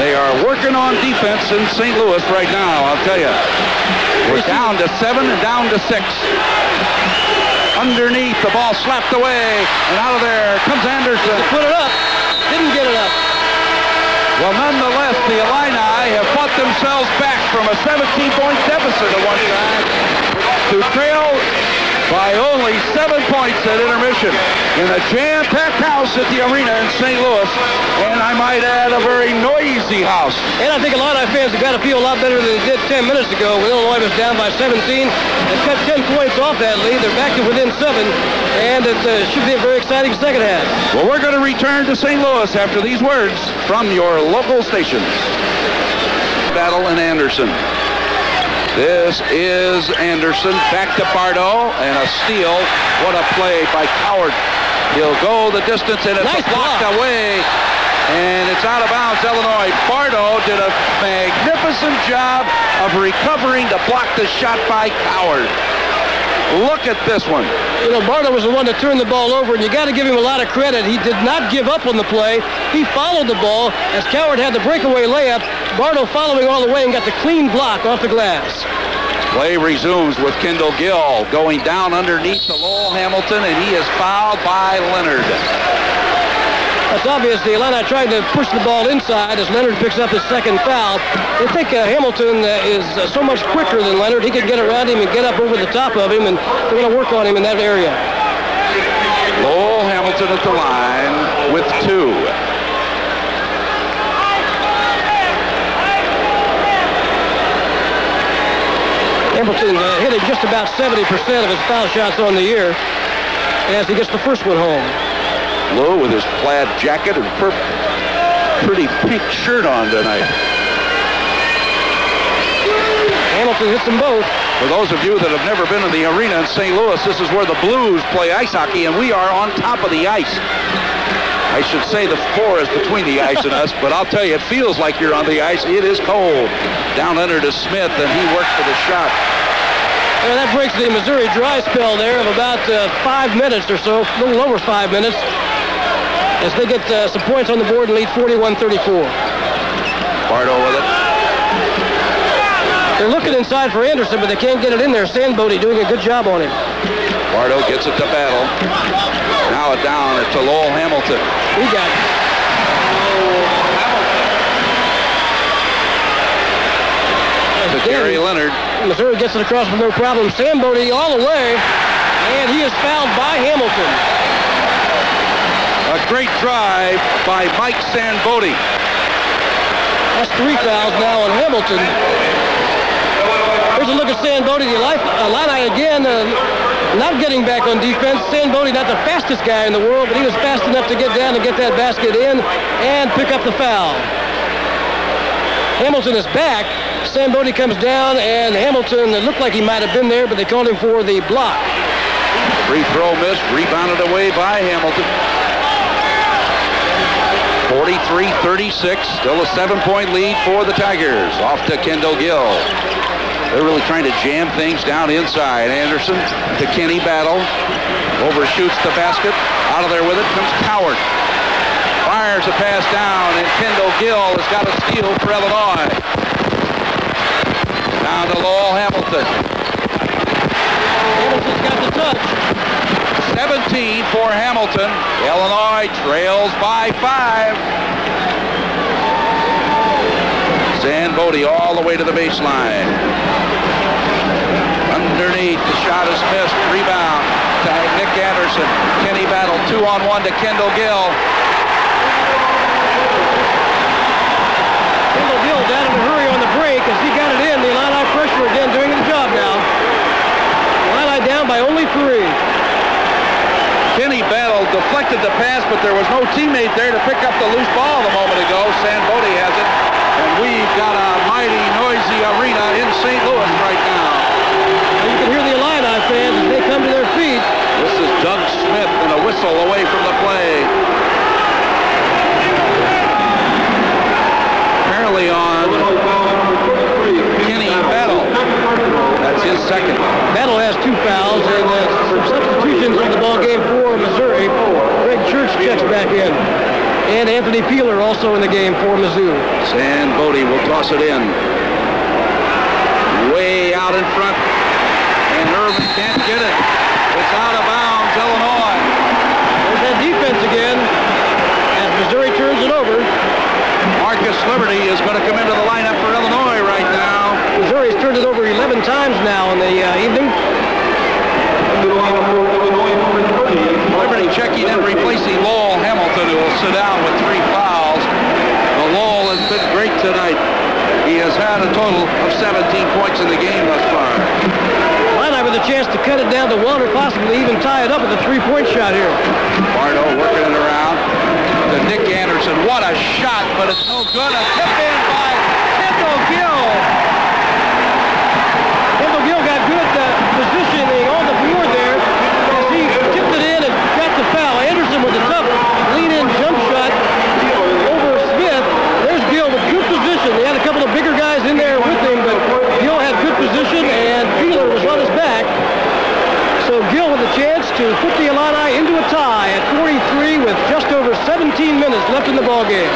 They are working on defense in St. Louis right now, I'll tell you. We're down to seven and down to six. Underneath, the ball slapped away, and out of there comes Anderson. Put it up. Didn't get it up. Well, nonetheless, the Illini have fought themselves back from a 17-point deficit at one time to trail by only seven points at intermission in a jam-packed house at the arena in St. Louis. And I might add, a very noisy house. And I think Illini fans have got to feel a lot better than they did 10 minutes ago when Illinois was down by 17. They cut 10 points off that lead. They're back to within seven, and it uh, should be a very exciting second half. Well, we're going to return to St. Louis after these words from your local stations. Battle and Anderson. This is Anderson back to Bardo and a steal. What a play by Coward. He'll go the distance and it's Nice blocked block. away. And it's out of bounds, Illinois. Bardo did a magnificent job of recovering to block the shot by Coward. Look at this one. You know, Bardo was the one that turned the ball over, and you got to give him a lot of credit. He did not give up on the play. He followed the ball as Coward had the breakaway layup. Bardo following all the way and got the clean block off the glass. Play resumes with Kendall Gill going down underneath the Lowell Hamilton, and he is fouled by Leonard. It's obvious the Atlanta tried to push the ball inside as Leonard picks up his second foul. They think uh, Hamilton uh, is uh, so much quicker than Leonard. He could get around him and get up over the top of him, and they're going to work on him in that area. Lowell Hamilton at the line with two. Hamilton uh, hitting just about 70% of his foul shots on the year as he gets the first one home. Low with his plaid jacket and pretty pink shirt on tonight. Hamilton hits them both. For those of you that have never been in the arena in St. Louis, this is where the Blues play ice hockey, and we are on top of the ice. I should say the floor is between the ice and us, but I'll tell you, it feels like you're on the ice. It is cold. Down under to Smith, and he works for the shot. And that breaks the Missouri dry spell there of about uh, five minutes or so, a little over five minutes, as they get uh, some points on the board and lead 41-34. Bardo with it. They're looking inside for Anderson, but they can't get it in there. Sandbothe doing a good job on him. Bardo gets it to Battle. Now it down to Lowell Hamilton. He got it. To Gary Leonard. Missouri gets it across with no problem. Sandbothe all the way, and he is fouled by Hamilton. A great drive by Mike Sandbothe. That's three fouls now on Hamilton. Here's a look at Sandbothe. The Illini Illini again uh, not getting back on defense. Sandbothe not the fastest guy in the world, but he was fast enough to get down and get that basket in and pick up the foul. Hamilton is back. Sandbothe comes down, and Hamilton, it looked like he might have been there, but they called him for the block. Free throw missed, rebounded away by Hamilton. 43-36, still a seven-point lead for the Tigers. Off to Kendall Gill. They're really trying to jam things down inside. Anderson to Kenny Battle. Overshoots the basket. Out of there with it comes Coward. Fires a pass down, and Kendall Gill has got a steal for Illinois. Down to Lowell Hamilton. Hamilton's got the touch. 17 for Hamilton. Illinois trails by five. Sandbothe all the way to the baseline. Underneath, the shot is missed. Rebound to Nick Anderson. Kenny Battle, two on one to Kendall Gill. Kendall Gill down in a hurry on the break as he got it in. The Illini pressure again doing the job now. Illini down by only three. Kenny Battle deflected the pass, but there was no teammate there to pick up the loose ball a moment ago. Sandbothe has it. And we've got a mighty noisy arena in St. Louis right now. And you can hear the Illini fans as they come to their feet. This is Doug Smith and a whistle away from the play. Apparently on Kenny Battle. That's his second. Battle has two fouls and uh, some substitutions in the ball game for Missouri. Greg Church back in. And Anthony Peeler also in the game for Mizzou. Sandbothe will toss it in. Way out in front. And Irvin can't get it. It's out of bounds, Illinois. There's that defense again as Missouri turns it over. Marcus Liberty is going to come into the lineup for Illinois right now. Missouri's turned it over 11 times now in the uh, evening. Melissa down with three fouls. The Lowell has been great tonight. He has had a total of 17 points in the game thus far. Lineup with a chance to cut it down to one or possibly even tie it up with a three-point shot here. Bardo working it around to Nick Anderson. What a shot, but it's no good. A tip in by Kendall Gill. To put the Illini into a tie at 43 with just over 17 minutes left in the ball game.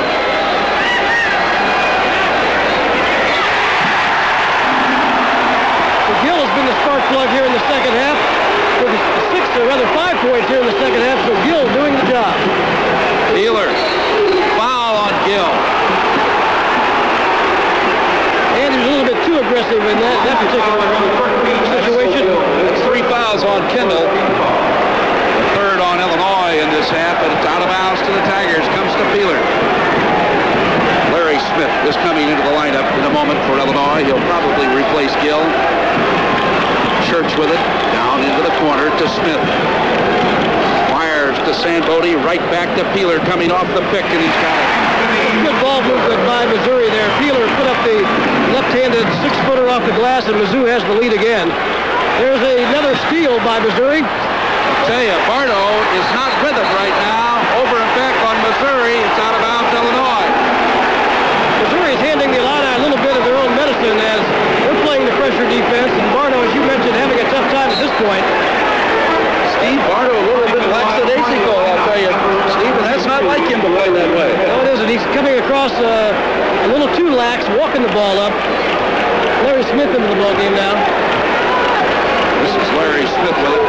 So Gill has been the spark plug here in the second half. With six, or rather five points here in the second half, so Gill doing the job. Peeler. Foul on Gill. And he's a little bit too aggressive in that, that particular situation. It's three fouls on Kendall. The third on Illinois in this half, but it's out of bounds to the Tigers. Comes to Peeler. Larry Smith is coming into the lineup in a moment for Illinois. He'll probably replace Gill. Church with it. Down into the corner to Smith. Fires to Sandbothe. Right back to Peeler coming off the pick, and he's got it. Good ball movement by Missouri there. Peeler put up the left-handed six-footer off the glass, and Mizzou has the lead again. There's another steal by Missouri. tell you, Bardo is not with it right now. Over and back on Missouri. It's out of bounds, Illinois. Missouri is handing the Illini a little bit of their own medicine as they're playing the pressure defense, and Bardo, as you mentioned, having a tough time at this point. Steve Bardo a little bit lackadaisical, I'll tell you, Steve, and that's not like him to play that way. No, it isn't. He's coming across uh, a little too lax, walking the ball up. Larry Smith into the ball game now. This is Larry Smith with it.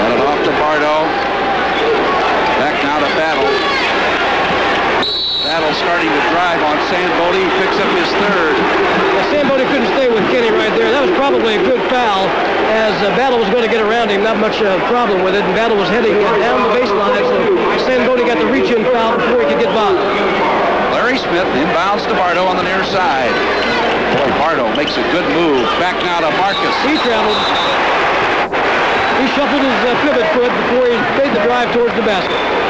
Got it off to Bardo. Back now to Battle. Battle starting to drive on Sandbothe. He picks up his third. Well, Sandbothe couldn't stay with Kenny right there. That was probably a good foul as uh, Battle was going to get around him. Not much uh, problem with it, and Battle was heading uh, down the baseline, so Sandbothe got the reach-in foul before he could get by. Larry Smith inbounds to Bardo on the near side. Boy, Bardo makes a good move. Back now to Marcus. He traveled. He shuffled his uh, pivot foot before he made the drive towards the basket.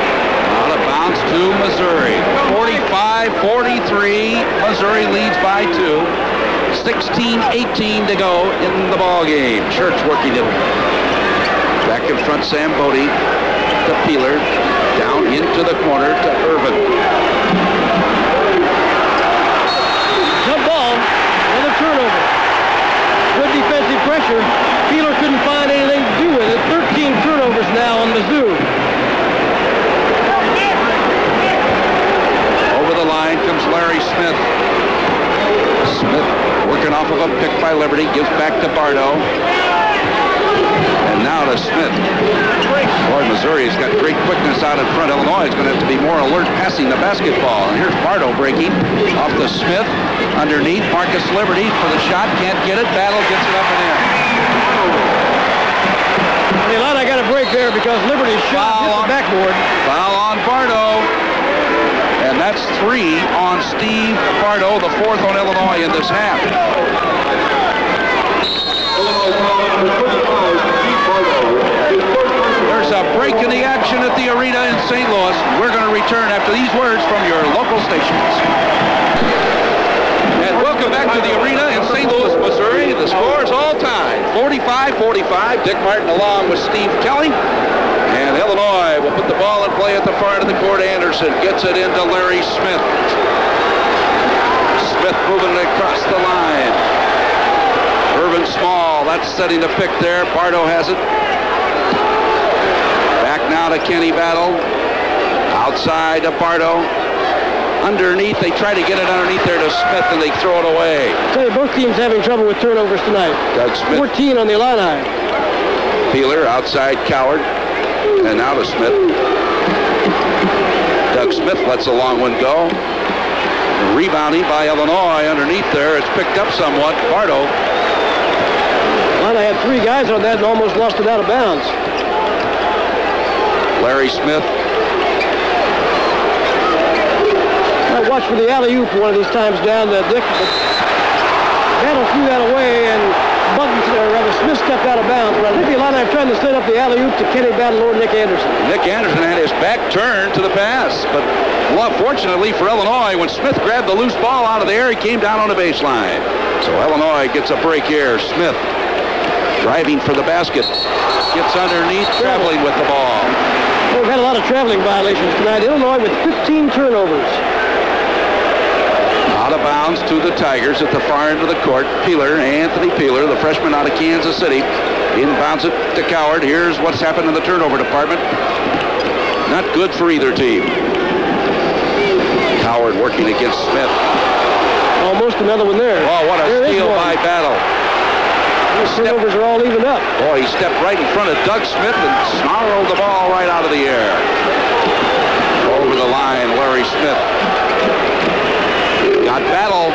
To Missouri. 45-43. Missouri leads by two. 16-18 to go in the ball game. Church working it. Back in front, Sandbothe to Peeler. Down into the corner to Irvin. Jump ball. Another turnover. Good defensive pressure. Peeler couldn't find anything to do with it. 13 turnovers now on Mizzou. The line comes Larry Smith. Smith working off of a pick by Liberty. Gives back to Bardo. And now to Smith. Boy, Missouri has got great quickness out in front. Illinois is going to have to be more alert passing the basketball. And here's Bardo breaking off the Smith. Underneath, Marcus Liberty for the shot. Can't get it. Battle gets it up and in. Illini got a break there because Liberty's shot hit the backboard. Foul on Bardo. And that's three on Steve Bardo, the fourth on Illinois in this half. There's a break in the action at the arena in St. Louis. We're going to return after these words from your local stations. And welcome back to the arena in St. Louis, Missouri. The score is all tied, 45-45. Dick Martin along with Steve Kelly. Illinois will put the ball in play at the far end of the court. Anderson gets it into Larry Smith. Smith moving it across the line. Irvin Small, that's setting the pick there. Bardo has it. Back now to Kenny Battle. Outside to Bardo. Underneath, they try to get it underneath there to Smith and they throw it away. tell you, both teams having trouble with turnovers tonight. Doug Smith, 14 on the Illini. Peeler, outside Coward. And now to Smith. Doug Smith lets a long one go. Rebounding by Illinois underneath there. It's picked up somewhat. Bardo. they had three guys on that and almost lost it out of bounds. Larry Smith. Might watch for the alley-oop one of these times down the Dick. Battle threw that away, and Or rather Smith stepped out of bounds. But I think the Illini are trying to set up the alley-oop to Kenny Battle or Nick Anderson. Nick Anderson had his back turned to the pass, but well, fortunately for Illinois, when Smith grabbed the loose ball out of the air, he came down on the baseline. So Illinois gets a break here. Smith driving for the basket. Gets underneath, traveling with the ball. Well, we've had a lot of traveling violations tonight. Illinois with 15 turnovers. Out of bounds to the Tigers at the far end of the court. Peeler, Anthony Peeler, the freshman out of Kansas City, inbounds it to Coward. Here's what's happened in the turnover department. Not good for either team. Coward working against Smith. Almost another one there. Oh, what a There steal by Battle. The turnovers are all even up. Boy, he stepped right in front of Doug Smith and snarled the ball right out of the air. Over the line, Larry Smith. Got battle.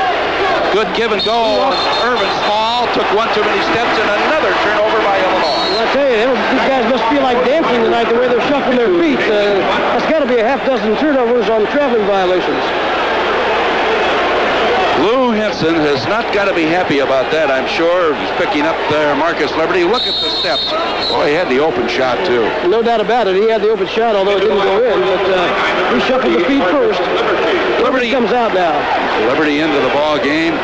Good give and go. Irvin Small took one too many steps and another turnover by Illinois. Well, I tell you, these guys must feel like dancing tonight the way they're shuffling their feet. Uh, that's got to be a half dozen turnovers on traveling violations. Lou Henson has not got to be happy about that, I'm sure. He's picking up there Marcus Liberty. Look at the steps. Boy, he had the open shot, too. No doubt about it. He had the open shot, although it didn't go in. But uh, he shuffled the feet first. Liberty comes out now. Liberty into the ball game.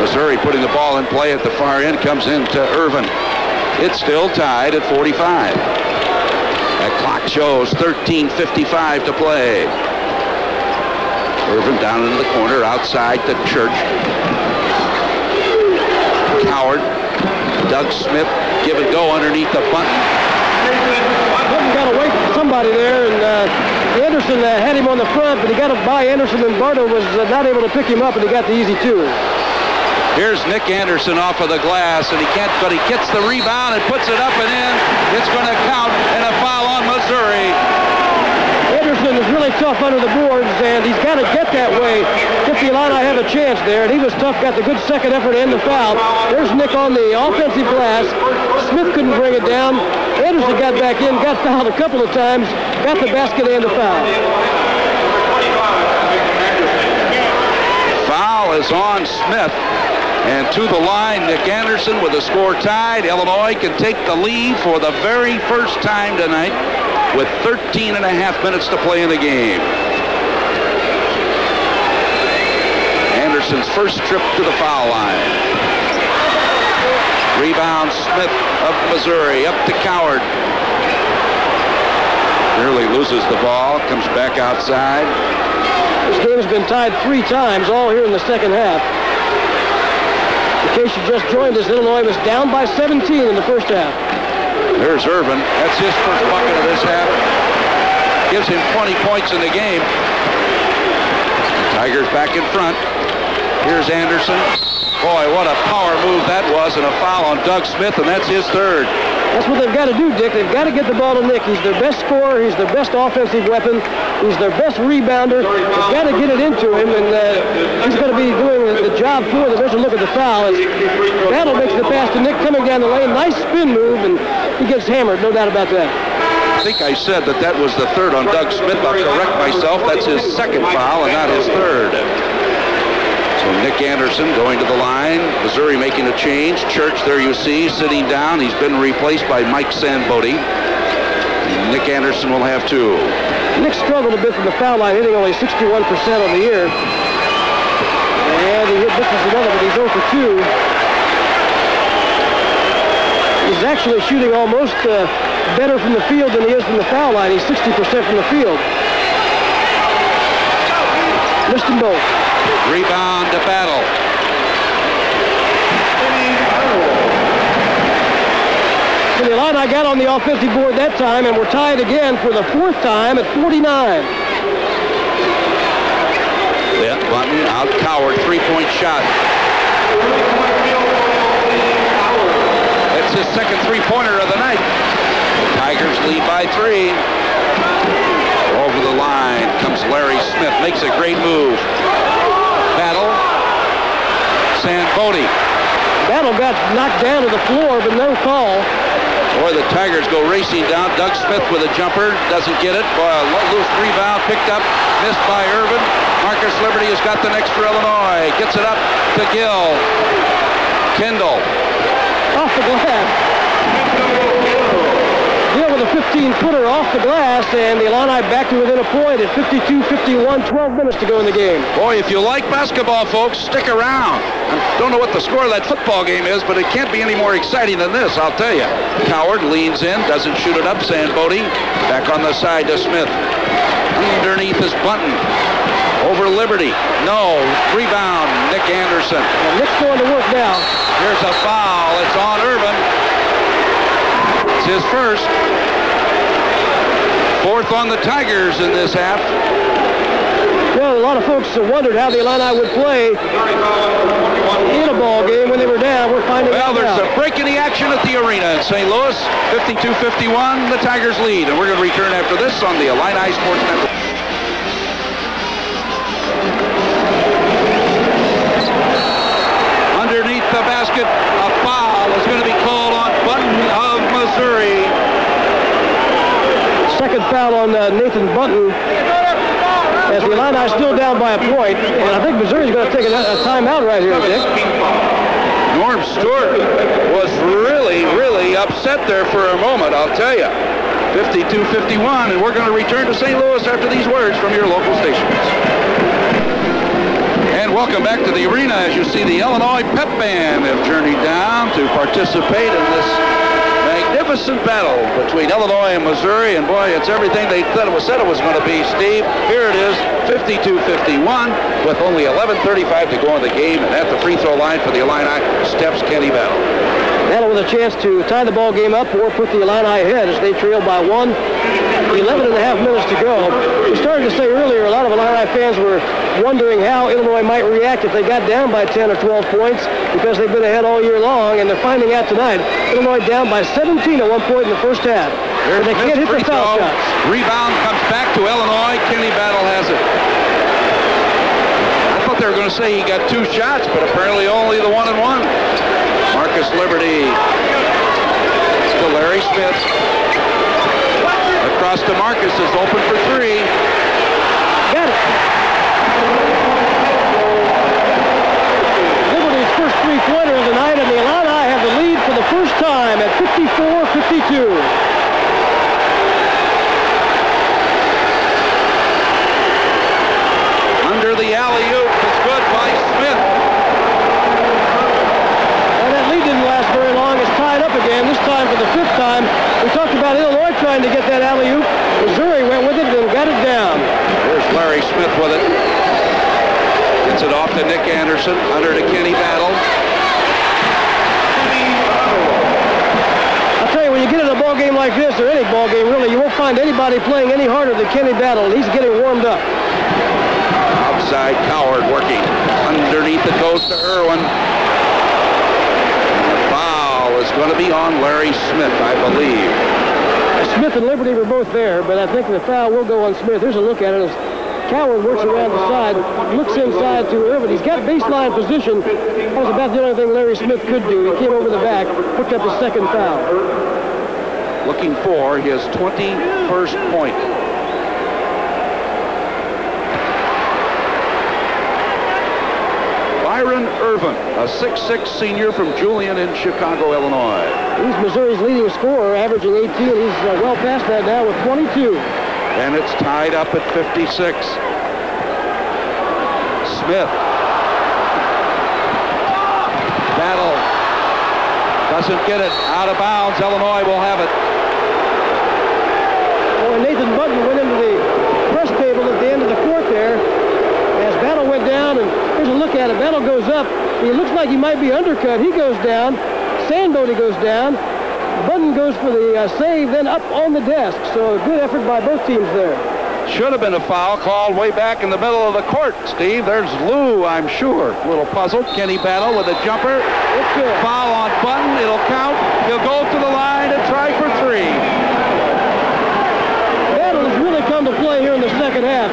Missouri putting the ball in play at the far end comes into Irvin. It's still tied at 45. That clock shows 13.55 to play. Irvin down into the corner outside the church. Coward. Doug Smith give and go underneath the Buntin. Buntin got away from somebody there, and uh, Anderson uh, had him on the front, but he got it by Anderson, and Bardo was uh, not able to pick him up, and he got the easy two. Here's Nick Anderson off of the glass, and he can't, but he gets the rebound and puts it up and in. It's going to count, and a foul on Missouri. Anderson is really tough under the boards, and he's got to get that way. If the Illini have a chance there, and he was tough, got the good second effort and the foul. There's Nick on the offensive glass. Smith couldn't bring it down. Anderson got back in, got fouled a couple of times, got the basket and the foul. Foul is on Smith. And to the line, Nick Anderson with the score tied. Illinois can take the lead for the very first time tonight with 13 and a half minutes to play in the game. Anderson's first trip to the foul line. Rebound Smith of Missouri up to Coward. Nearly loses the ball, comes back outside. This game's been tied three times, all here in the second half. In case you just joined us, Illinois was down by 17 in the first half. There's Irvin. That's his first bucket of this half. Gives him 20 points in the game. Tigers back in front. Here's Anderson. Boy, what a power move that was, and a foul on Doug Smith, and that's his third. That's what they've got to do, Dick. They've got to get the ball to Nick. He's their best scorer. He's their best offensive weapon. He's their best rebounder. They've got to get it into him, and uh, he's going to be doing the, job for them. There's a look at the foul. As Battle makes the pass to Nick coming down the lane. Nice spin move, and he gets hammered. No doubt about that. I think I said that that was the third on Doug Smith. I'll correct myself. That's his second foul and not his third. So Nick Anderson going to the line. Missouri making a change. Church, there you see, sitting down. He's been replaced by Mike Sandbothe. Nick Anderson will have two. Nick struggled a bit from the foul line, hitting only 61% on the year. And he hit, is another one. He's 0 for 2. He's actually shooting almost uh, better from the field than he is from the foul line. He's 60% from the field. Missed both. Rebound to battle. So the Illini got on the offensive board that time, and we're tied again for the fourth time at 49. Yeah, Button out Coward, three-point shot. It's his second three-pointer of the night. Tigers lead by three. Over the line comes Larry Smith, makes a great move. Battle. Sandbothe. Battle got knocked down to the floor, but no call. Boy, the Tigers go racing down. Doug Smith with a jumper. Doesn't get it. Boy, a loose rebound picked up. Missed by Irvin. Marcus Liberty has got the next for Illinois. Gets it up to Gill. Kendall. Off the glass. With a 15-footer off the glass, and the Illini back to within a point at 52-51, 12 minutes to go in the game. Boy, if you like basketball, folks, stick around. I don't know what the score of that football game is, but it can't be any more exciting than this, I'll tell you. Coward leans in, doesn't shoot it up. Sandbothe back on the side to Smith. Underneath is Buntin. Over Liberty. No. Rebound. Nick Anderson. And Nick's going to work now. Here's a foul. It's on Irvin. It's his first. Fourth on the Tigers in this half. Well, a lot of folks wondered how the Illini would play in a ball game when they were down. We're finding Well, out there's now. a break in the action at the arena in St. Louis. 52-51, the Tigers lead. And we're going to return after this on the Illini Sports Network. Underneath the basket, a foul is going to be called on Buntin of Missouri. Second foul on uh, Nathan Buntin. As the Illini still down by a point, and I think Missouri's going to take a, a timeout right here, Dick. Norm Stewart was really, really upset there for a moment, I'll tell you. 52-51, and we're going to return to St. Louis after these words from your local stations. And welcome back to the arena as you see the Illinois Pep Band have journeyed down to participate in this magnificent battle between Illinois and Missouri. And boy, it's everything they said it was, said it was going to be, Steve. Here it is, 52-51 with only 11.35 to go in the game. And at the free throw line for the Illini steps Kenny Battle. Battle with a chance to tie the ball game up or put the Illini ahead as they trail by one. 11 and a half minutes to go. We started to say earlier, a lot of Illini fans were wondering how Illinois might react if they got down by 10 or 12 points because they've been ahead all year long, and they're finding out tonight. Illinois down by 17 at one point in the first half. There's they can't hit the foul shots. Rebound comes back to Illinois. Kenny Battle has it. I thought they were going to say he got two shots, but apparently only the one and one. Marcus Liberty to Larry Smith. Across to Marcus is open for three. Got it. Liberty's first three-pointer of the night, and the Illini have the lead for the first time at 54-52. Under the alley-oop. It's good by Smith. And that lead didn't last very long. It's tied up again, this time for the fifth time. We talked about Illinois trying to get that alley-oop. Missouri went with it and got it down. There's Larry Smith with it. Gets it off to Nick Anderson. Under to Kenny Battle. I'll tell you, when you get in a ball game like this, or any ball game really, you won't find anybody playing any harder than Kenny Battle. He's getting warmed up. Outside Coward working. Underneath the goes to Irvin. And the foul is going to be on Larry Smith, I believe. Smith and Liberty were both there, but I think the foul will go on Smith. Here's a look at it as Coward works around the side, looks inside to Irvin. He's got baseline position. That was about the only thing Larry Smith could do. He came over the back, picked up his second foul. Looking for his 21st point. Byron Irvin, a 6'6 senior from Julian in Chicago, Illinois. He's Missouri's leading scorer, averaging 18. He's uh, well past that now with 22. And it's tied up at 56. Smith. Battle. Doesn't get it. Out of bounds. Illinois will have it. Oh, and Nathan Buntin went into the press table at the end of the court there. As Battle went down, and here's a look at it. Battle goes up. He looks like he might be undercut. He goes down. Sandbothe goes down. Buntin goes for the uh, save, then up on the desk. So a good effort by both teams there. Should have been a foul called way back in the middle of the court, Steve. There's Lou, I'm sure. A little puzzled. Kenny Battle with a jumper. It's good. Foul on Buntin. It'll count. He'll go to the line and try for three. Battle has really come to play here in the second half.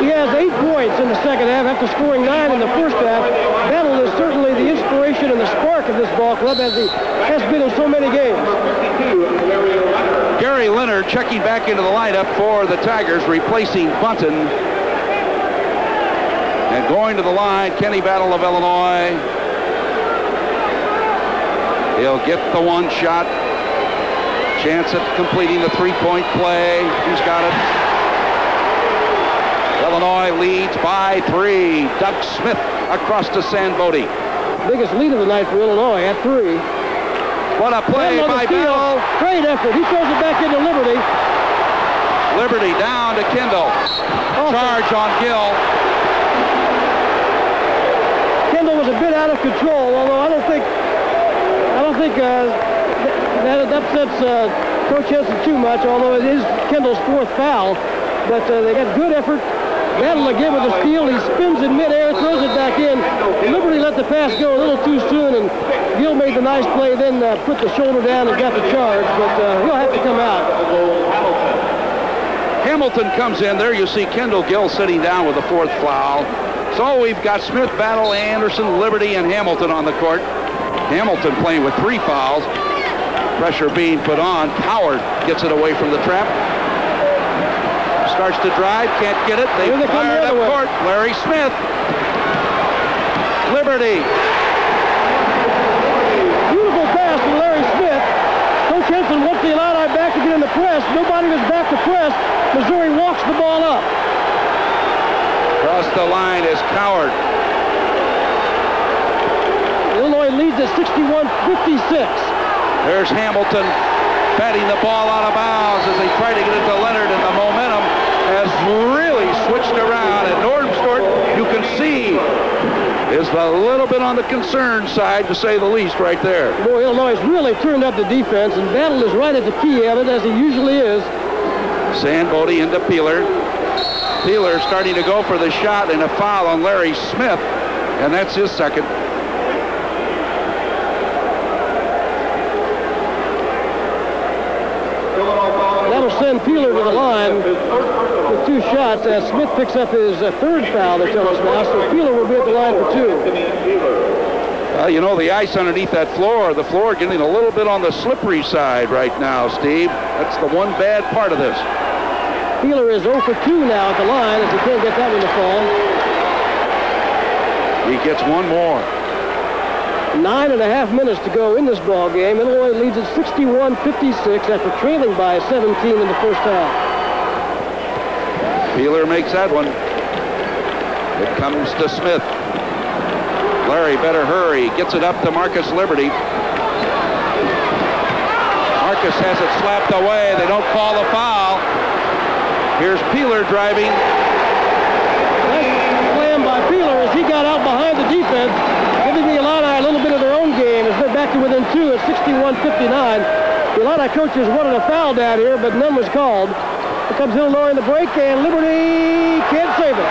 He has eight points in the second half after scoring nine in the first half. Battle is certainly the inspiration and the spark of this ball club as he has been in so many games. Gary Leonard checking back into the lineup for the Tigers, replacing Buntin. And going to the line, Kenny Battle of Illinois. He'll get the one shot. Chance at completing the three-point play. He's got it. Illinois leads by three. Doug Smith across to Sam Biggest lead of the night for Illinois at three. What a play by. Bell. Great effort. He throws it back into Liberty. Liberty down to Kendall. Charge on Gill. Kendall was a bit out of control, although I don't think I don't think uh, that, that upsets uh, Coach Henson too much, although it is Kendall's fourth foul. But uh, they got good effort. Battle again with the steal. He spins in midair, throws it back in. Liberty let the pass go a little too soon, and Gill made the nice play, then uh, put the shoulder down and got the charge. But uh, he'll have to come out. Hamilton comes in there. You see Kendall Gill sitting down with the fourth foul. So we've got Smith, Battle, Anderson, Liberty, and Hamilton on the court. Hamilton playing with three fouls. Pressure being put on. Coward gets it away from the trap. Starts to drive, can't get it. They Here fired the up way. court. Larry Smith. Liberty. Beautiful pass from Larry Smith. Coach Henson wants the Illini back to get in the press. Nobody was back to press. Missouri walks the ball up. Across the line is Coward. Illinois leads at 61-56. There's Hamilton batting the ball out of bounds as they try to get it to Leonard, and the momentum has really switched around. And Norm Stewart, you can see, is a little bit on the concern side, to say the least, right there. Boy, Illinois has really turned up the defense, and Battle is right at the key of it, as he usually is. Sandbothe into Peeler. Peeler starting to go for the shot and a foul on Larry Smith, and that's his second. That'll send Peeler to the line two shots as Smith picks up his uh, third foul, they tell us now, so Peeler will be at the line for two. Well, you know, the ice underneath that floor, the floor getting a little bit on the slippery side right now, Steve. That's the one bad part of this. Peeler is 0 for 2 now at the line as he can't get that one to fall. He gets one more. Nine and a half minutes to go in this ball game. Illinois leads at 61-56 after trailing by 17 in the first half. Peeler makes that one. It comes to Smith. Larry better hurry. Gets it up to Marcus Liberty. Marcus has it slapped away. They don't call the foul. Here's Peeler driving. Nice slam by Peeler as he got out behind the defense, giving the Illini a little bit of their own game as they're back to within two at 61-59. The Illini coaches wanted a foul down here, but none was called. Here comes Illinois in the break, and Liberty can't save it.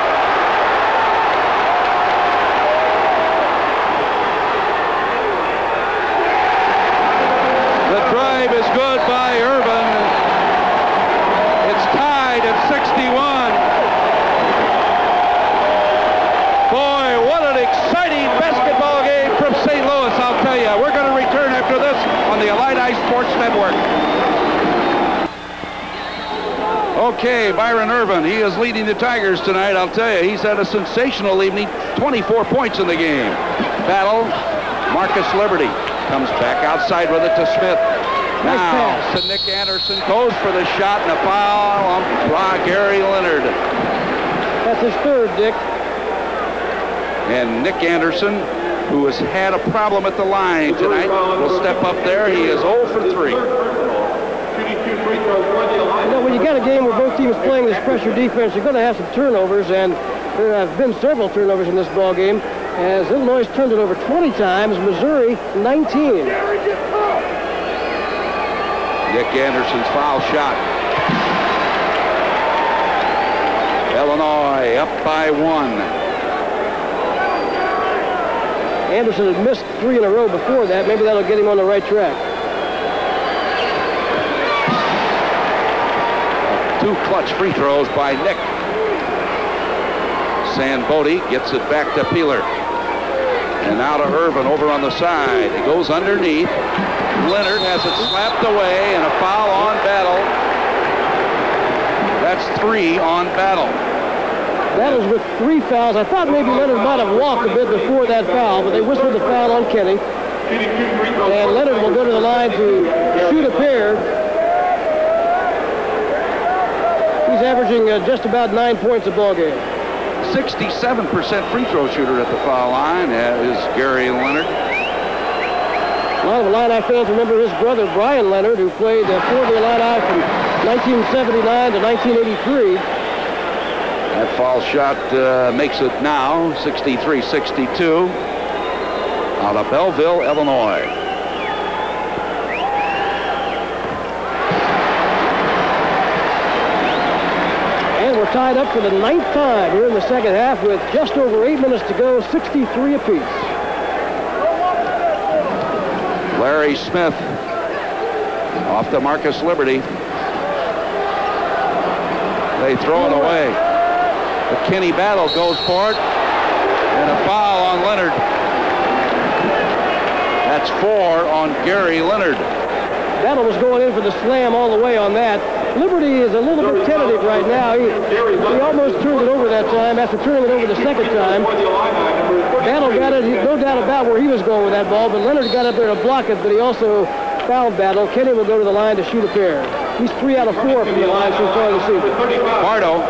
The drive is good by Irvin. It's tied at 61. Boy, what an exciting basketball game from St. Louis, I'll tell you. We're going to return after this on the Illini Sports Network. Okay, Byron Irvin, he is leading the Tigers tonight. I'll tell you, he's had a sensational evening. 24 points in the game. Battle, Marcus Liberty comes back outside with it to Smith. Now pass. to Nick Anderson, goes for the shot and a foul on by Gary Leonard. That's his third, Dick. And Nick Anderson, who has had a problem at the line tonight, will step up there. He is 0 for 3. You got a game where both teams playing this pressure defense, you're going to have some turnovers, and there have been several turnovers in this ball game. As Illinois turned it over 20 times, Missouri 19. Nick Anderson's foul shot. Illinois up by one. Anderson had missed three in a row before that. Maybe that'll get him on the right track. Two clutch free throws by Nick. Sandbothe gets it back to Peeler. And now to Irvin over on the side. He goes underneath. Leonard has it slapped away and a foul on Battle. That's three on Battle. That is with three fouls. I thought maybe Leonard might have walked a bit before that foul, but they whistled the foul on Kenny. And Leonard will go to the line to shoot a pair. He's averaging uh, just about nine points a ball game. 67% free throw shooter at the foul line is Gary Leonard. A lot of Illini fans remember his brother, Brian Leonard, who played uh, for the Illini from 1979 to 1983. That foul shot uh, makes it now 63-62 out of Belleville, Illinois. Tied up for the ninth time here in the second half with just over eight minutes to go, 63 apiece. Larry Smith off to Marcus Liberty. They throw it away. But Kenny Battle goes for it. And a foul on Leonard. That's four on Gary Leonard. Battle was going in for the slam all the way on that. Liberty is a little bit tentative right now. He, he almost turned it over that time after turning it over the second time. Battle got it, no doubt about where he was going with that ball, but Leonard got up there to block it, but he also fouled Battle. Kenny will go to the line to shoot a pair. He's three out of four from the line so far this season. Bardo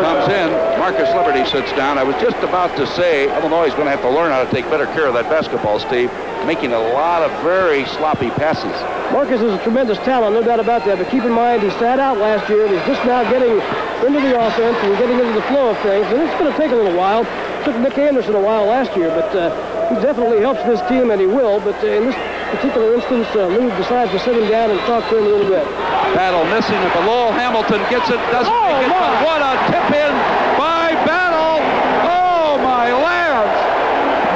comes in. Marcus Liberty sits down. I was just about to say Illinois is going to have to learn how to take better care of that basketball, Steve, making a lot of very sloppy passes. Marcus is a tremendous talent, no doubt about that, but keep in mind he sat out last year and he's just now getting into the offense and getting into the flow of things, and it's going to take a little while. It took Nick Anderson a while last year, but uh, he definitely helps this team, and he will, but uh, in this particular instance, uh, Lou decides to sit him down and talk to him a little bit. Battle missing it, but Lowell Hamilton gets it, doesn't Oh, make it, what a tip in by Battle! Oh, my lads!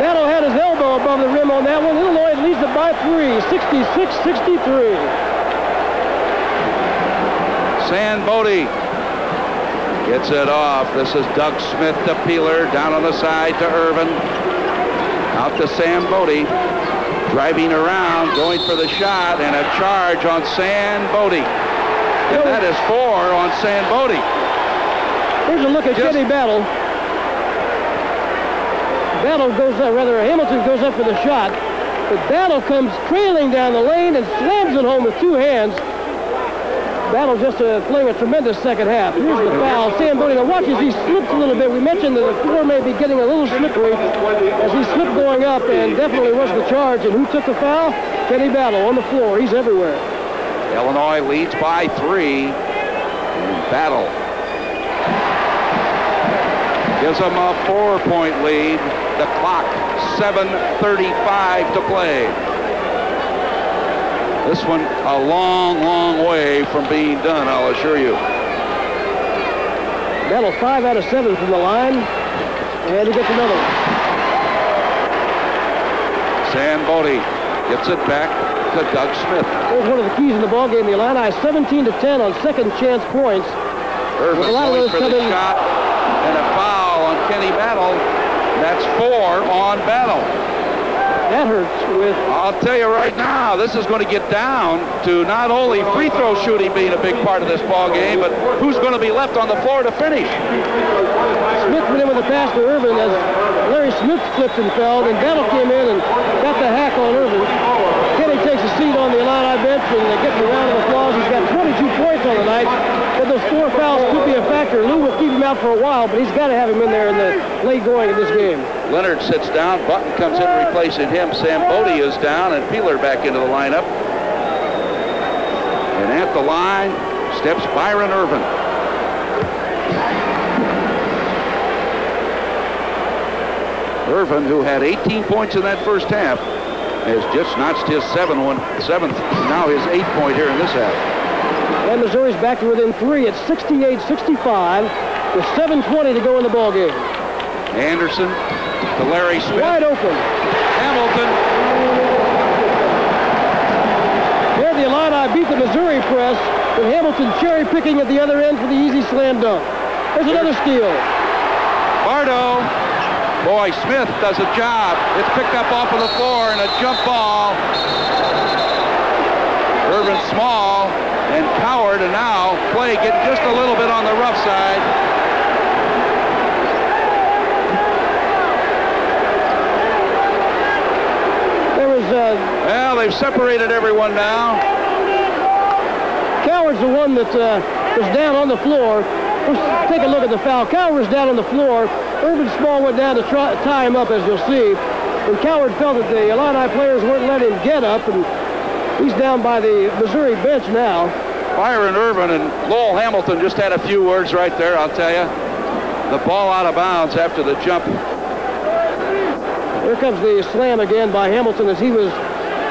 Battle had his elbow above the rim on that one. Illinois leads it by three, 66-63. Sandbothe gets it off. This is Doug Smith to Peeler, down on the side to Irvin. Out to Sandbothe. Driving around, going for the shot, and a charge on Sandbothe. And that is four on Sandbothe. Here's a look at Just- Kenny Battle. Battle goes up, rather Hamilton goes up for the shot, but Battle comes trailing down the lane and slams it home with two hands. Battle just uh, playing a tremendous second half. Here's the foul. Sandbothe, now watch as he slips a little bit. We mentioned that the floor may be getting a little slippery as he slipped going up and definitely was the charge. And who took the foul? Kenny Battle on the floor. He's everywhere. Illinois leads by three. Battle gives them a four-point lead. The clock, 7.35 to play. This one a long, long way from being done, I'll assure you. Battle five out of seven from the line. And he gets another one. Sandbothe gets it back to Doug Smith. There's one of the keys in the ballgame. The Illini 17 to 10 on second chance points. Irvin A lot of those for the shot and a foul on Kenny Battle. That's four on Battle. That hurts with I'll tell you right now, this is going to get down to not only free throw shooting being a big part of this ball game, but who's going to be left on the floor to finish. Smith went in with a pass to Irvin as Larry Smith slipped and fell. Then Battle came in and got the hack on Irvin. Kenny takes a seat on the Illini bench and they get the round of applause. He's got 22 points on the night. Four fouls could be a factor. Lou will keep him out for a while, but he's got to have him in there in the late going of this game. Leonard sits down, Buntin comes in replacing him. Sandbothe is down, and Peeler back into the lineup. And at the line steps Byron Irvin. Irvin, who had 18 points in that first half, has just notched his seven one, seventh, now his eighth point here in this half. And Missouri's back to within three at 68-65 with 7.20 to go in the ball game. Anderson to Larry Smith. Wide open. Hamilton There the Illini beat the Missouri press with Hamilton cherry picking at the other end for the easy slam dunk. There's another steal. Bardo Boy, Smith does a job. It's picked up off of the floor and a jump ball. Irvin Small and Coward, and now play getting just a little bit on the rough side. There was, uh, Well, they've separated everyone now. Coward's the one that uh, was down on the floor. Let's take a look at the foul. Coward was down on the floor. Ervin Small went down to try, tie him up, as you'll see. And Coward felt that the Illini players weren't letting him get up, and he's down by the Missouri bench now. Byron Irvin and Lowell Hamilton just had a few words right there, I'll tell you. The ball out of bounds after the jump. Here comes the slam again by Hamilton as he was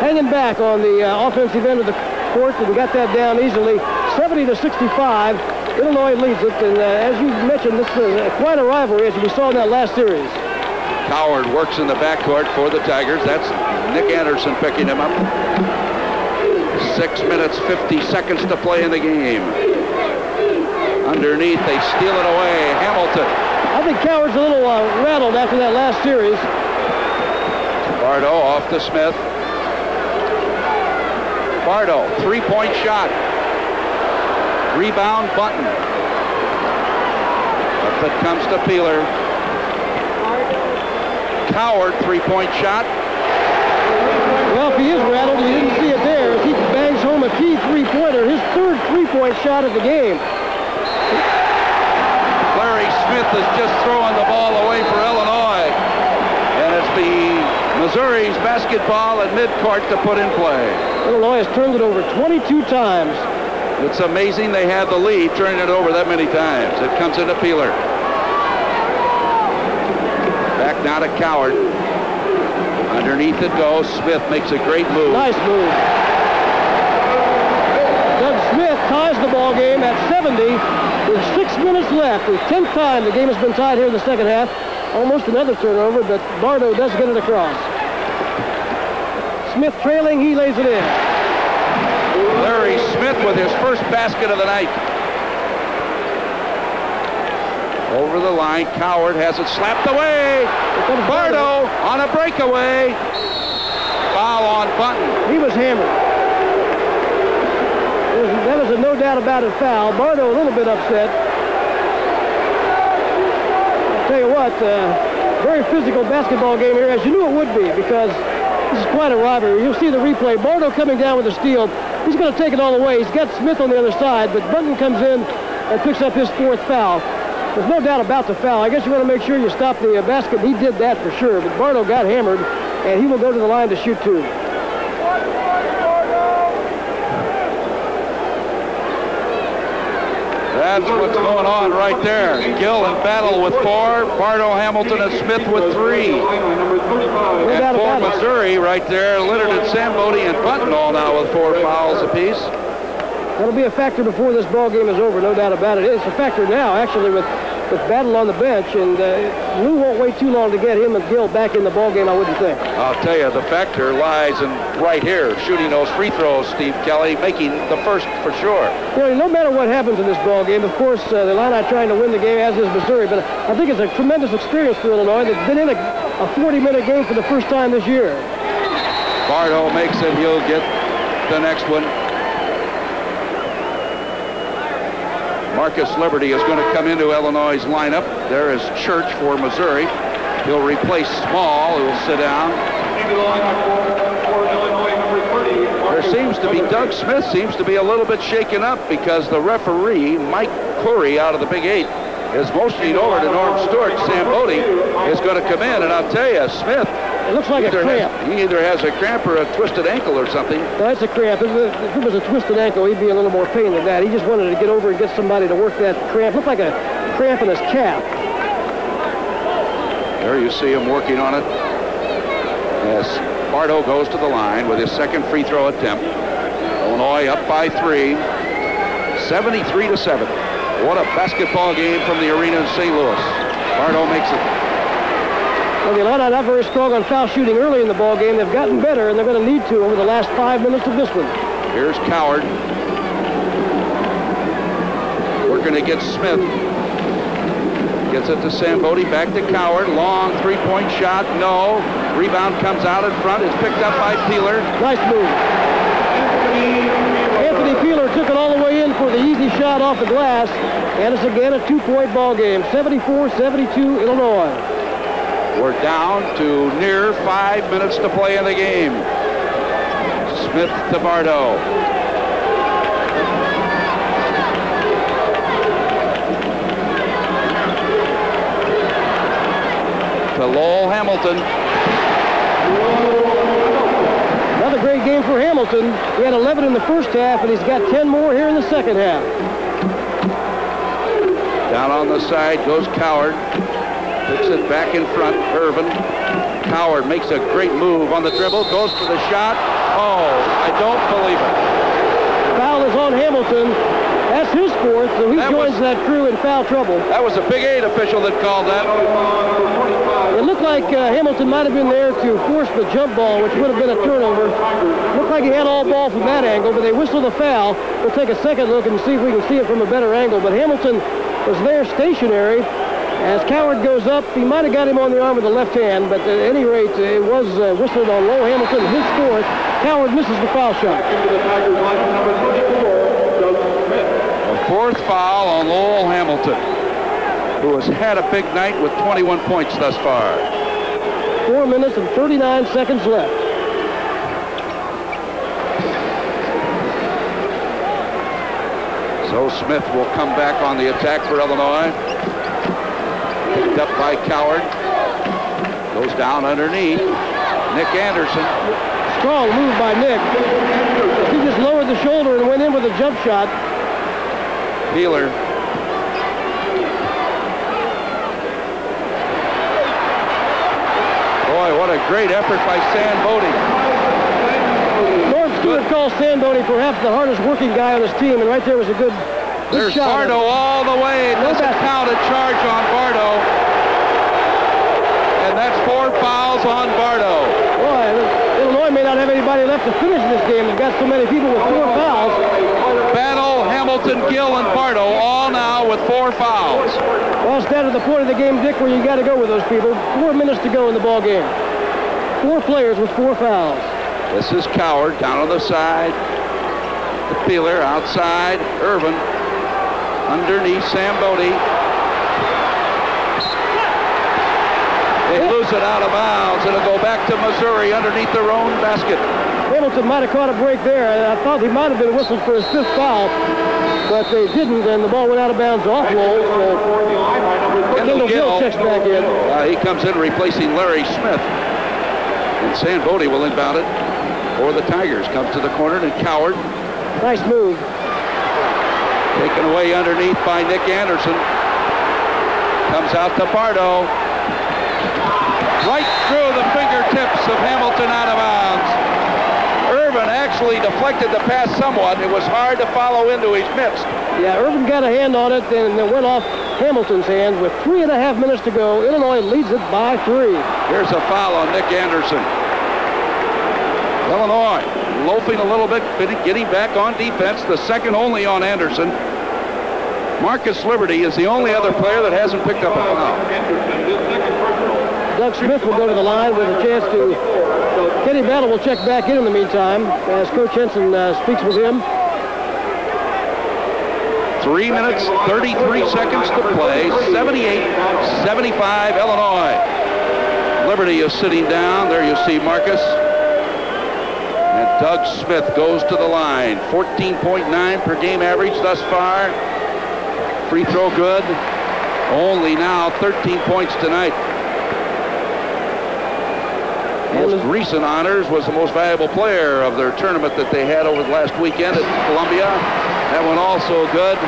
hanging back on the uh, offensive end of the court and got that down easily. 70 to 65. Illinois leads it, and uh, as you mentioned, this is uh, quite a rivalry as we saw in that last series. Coward works in the backcourt for the Tigers. That's Nick Anderson picking him up. Six minutes, 50 seconds to play in the game. Underneath, they steal it away. Hamilton. I think Coward's a little uh, rattled after that last series. Bardo off to Smith. Bardo, three-point shot. Rebound Buntin. Up it comes to Peeler. Coward, three-point shot. Well, if he is rattled, you didn't see it there. As he bangs home a key three-pointer, his third three-point shot of the game. Larry Smith is just throwing the ball away for Illinois. And it's the Missouri's basketball at midcourt to put in play. Illinois has turned it over 22 times. It's amazing they had the lead, turning it over that many times. It comes into Peeler. Back now to Coward. Underneath it goes. Smith makes a great move. Nice move. Doug Smith ties the ball game at 70 with six minutes left. The 10th time the game has been tied here in the second half. Almost another turnover, but Bardo does get it across. Smith trailing, he lays it in. Larry Smith with his first basket of the night. Over the line, Coward has it slapped away. Bardo on a breakaway. Foul on Buntin. He was hammered. There was, a no doubt about it foul. Bardo a little bit upset. I'll tell you what, uh, very physical basketball game here, as you knew it would be, because this is quite a rivalry. You'll see the replay. Bardo coming down with the steal. He's going to take it all the way. He's got Smith on the other side, but Buntin comes in and picks up his fourth foul. There's no doubt about the foul. I guess you want to make sure you stop the uh, basket. He did that for sure, but Bardo got hammered, and he will go to the line to shoot two. That's what's going on right there. Gill in battle with four. Bardo, Hamilton, and Smith with three. And for Missouri right there, Leonard and Sandbothe and Buntin all now with four fouls apiece. That'll be a factor before this ball game is over, no doubt about it. It's a factor now, actually, with, with Battle on the bench, and uh, Lou won't wait too long to get him and Gill back in the ball game, I wouldn't think. I'll tell you, the factor lies in right here, shooting those free throws, Steve Kelly, making the first for sure. You know, no matter what happens in this ball game, of course, uh, the Illini trying to win the game, as is Missouri, but I think it's a tremendous experience for Illinois. They've been in a, a 40-minute game for the first time this year. Bardo makes it. He'll get the next one. Marcus Liberty is going to come into Illinois' lineup. There is Church for Missouri. He'll replace Small, who will sit down. There seems to be, Doug Smith seems to be a little bit shaken up because the referee, Mike Curry, out of the Big Eight, is motioning over to Norm Stewart. Sandbothe is going to come in, and I'll tell you, Smith, It looks like a cramp. has, he either has a cramp or a twisted ankle or something. That's a cramp. If it, was, if it was a twisted ankle, he'd be in a little more pain than that. He just wanted to get over and get somebody to work that cramp. Looked like a cramp in his calf. There you see him working on it. Yes, Bardo goes to the line with his second free throw attempt. Illinois up by three, 73 to 7. What a basketball game from the arena in St. Louis. Bardo makes it. Well, the Illini not very strong on foul shooting early in the ball game. They've gotten better, and they're going to need to over the last five minutes of this one. Here's Coward. Working against Smith. Gets it to Sandbothe, back to Coward. Long three-point shot, no. Rebound comes out in front. It's picked up by Peeler. Nice move. Anthony Peeler took it all the way in for the easy shot off the glass. And it's again a two-point ball game. 74-72 Illinois. We're down to near five minutes to play in the game. Smith to Bardo. To Lowell Hamilton. Another great game for Hamilton. He had 11 in the first half, and he's got 10 more here in the second half. Down on the side goes Coward. Puts it back in front, Irvin. Coward makes a great move on the dribble, goes for the shot. Oh, I don't believe it. Foul is on Hamilton. That's his fourth, so he That joins was- that crew in foul trouble. That was a Big Eight official that called that. It looked like uh, Hamilton might have been there to force the jump ball, which would have been a turnover. Looked like he had all ball from that angle, but they whistled a foul. We'll take a second look and see if we can see it from a better angle. But Hamilton was there stationary. As Coward goes up, he might have got him on the arm with the left hand, but at any rate, it was uh, whistled on Low Hamilton, his fourth. Coward misses the foul shot. A fourth foul on Lowell Hamilton, who has had a big night with 21 points thus far. Four minutes and 39 seconds left. So Smith will come back on the attack for Illinois. Picked up by Coward. Goes down underneath. Nick Anderson. Strong move by Nick. He just lowered the shoulder and went in with a jump shot. Peeler. Boy, what a great effort by Sandbothe. Norm Stewart calls Sandbothe perhaps the hardest working guy on his team, and right there was a good There's. Bardo all the way. It No doesn't count a charge on Bardo. And that's four fouls on Bardo. Boy, Illinois may not have anybody left to finish this game. They've got so many people with four fouls. Battle, Hamilton, Gill, and Bardo all now with four fouls. Well, it's down to the point of the game, Dick, where you got to go with those people. Four minutes to go in the ball game. Four players with four fouls. This is Coward down on the side. The Peeler outside. Irvin underneath Sandbothe. They lose it out of bounds. It'll go back to Missouri underneath their own basket. Hamilton might have caught a break there. I thought he might have been whistled for his fifth foul, but they didn't, and the ball went out of bounds off Lowell. So Kendall Gill checks back in. Uh, he comes in replacing Larry Smith. And Sandbothe will inbound it for the Tigers. Comes to the corner and Coward Nice move. Taken away underneath by Nick Anderson. Comes out to Bardo. Right through the fingertips of Hamilton out of bounds. Irvin actually deflected the pass somewhat. It was hard to follow into his midst. Yeah, Irvin got a hand on it and it went off Hamilton's hand with three and a half minutes to go. Illinois leads it by three. Here's a foul on Nick Anderson. Illinois loafing a little bit, getting back on defense, the second only on Anderson. Marcus Liberty is the only other player that hasn't picked up a foul. Doug Smith will go to the line with a chance to. Kenny Battle will check back in in the meantime as Coach Henson uh, speaks with him. Three minutes, 33 seconds to play. 78-75 Illinois. Liberty is sitting down. There you see Marcus. And Doug Smith goes to the line. 14.9 per game average thus far. Free throw good. Only now 13 points tonight. Most recent honors was the most valuable player of their tournament that they had over the last weekend at Columbia. That one also good.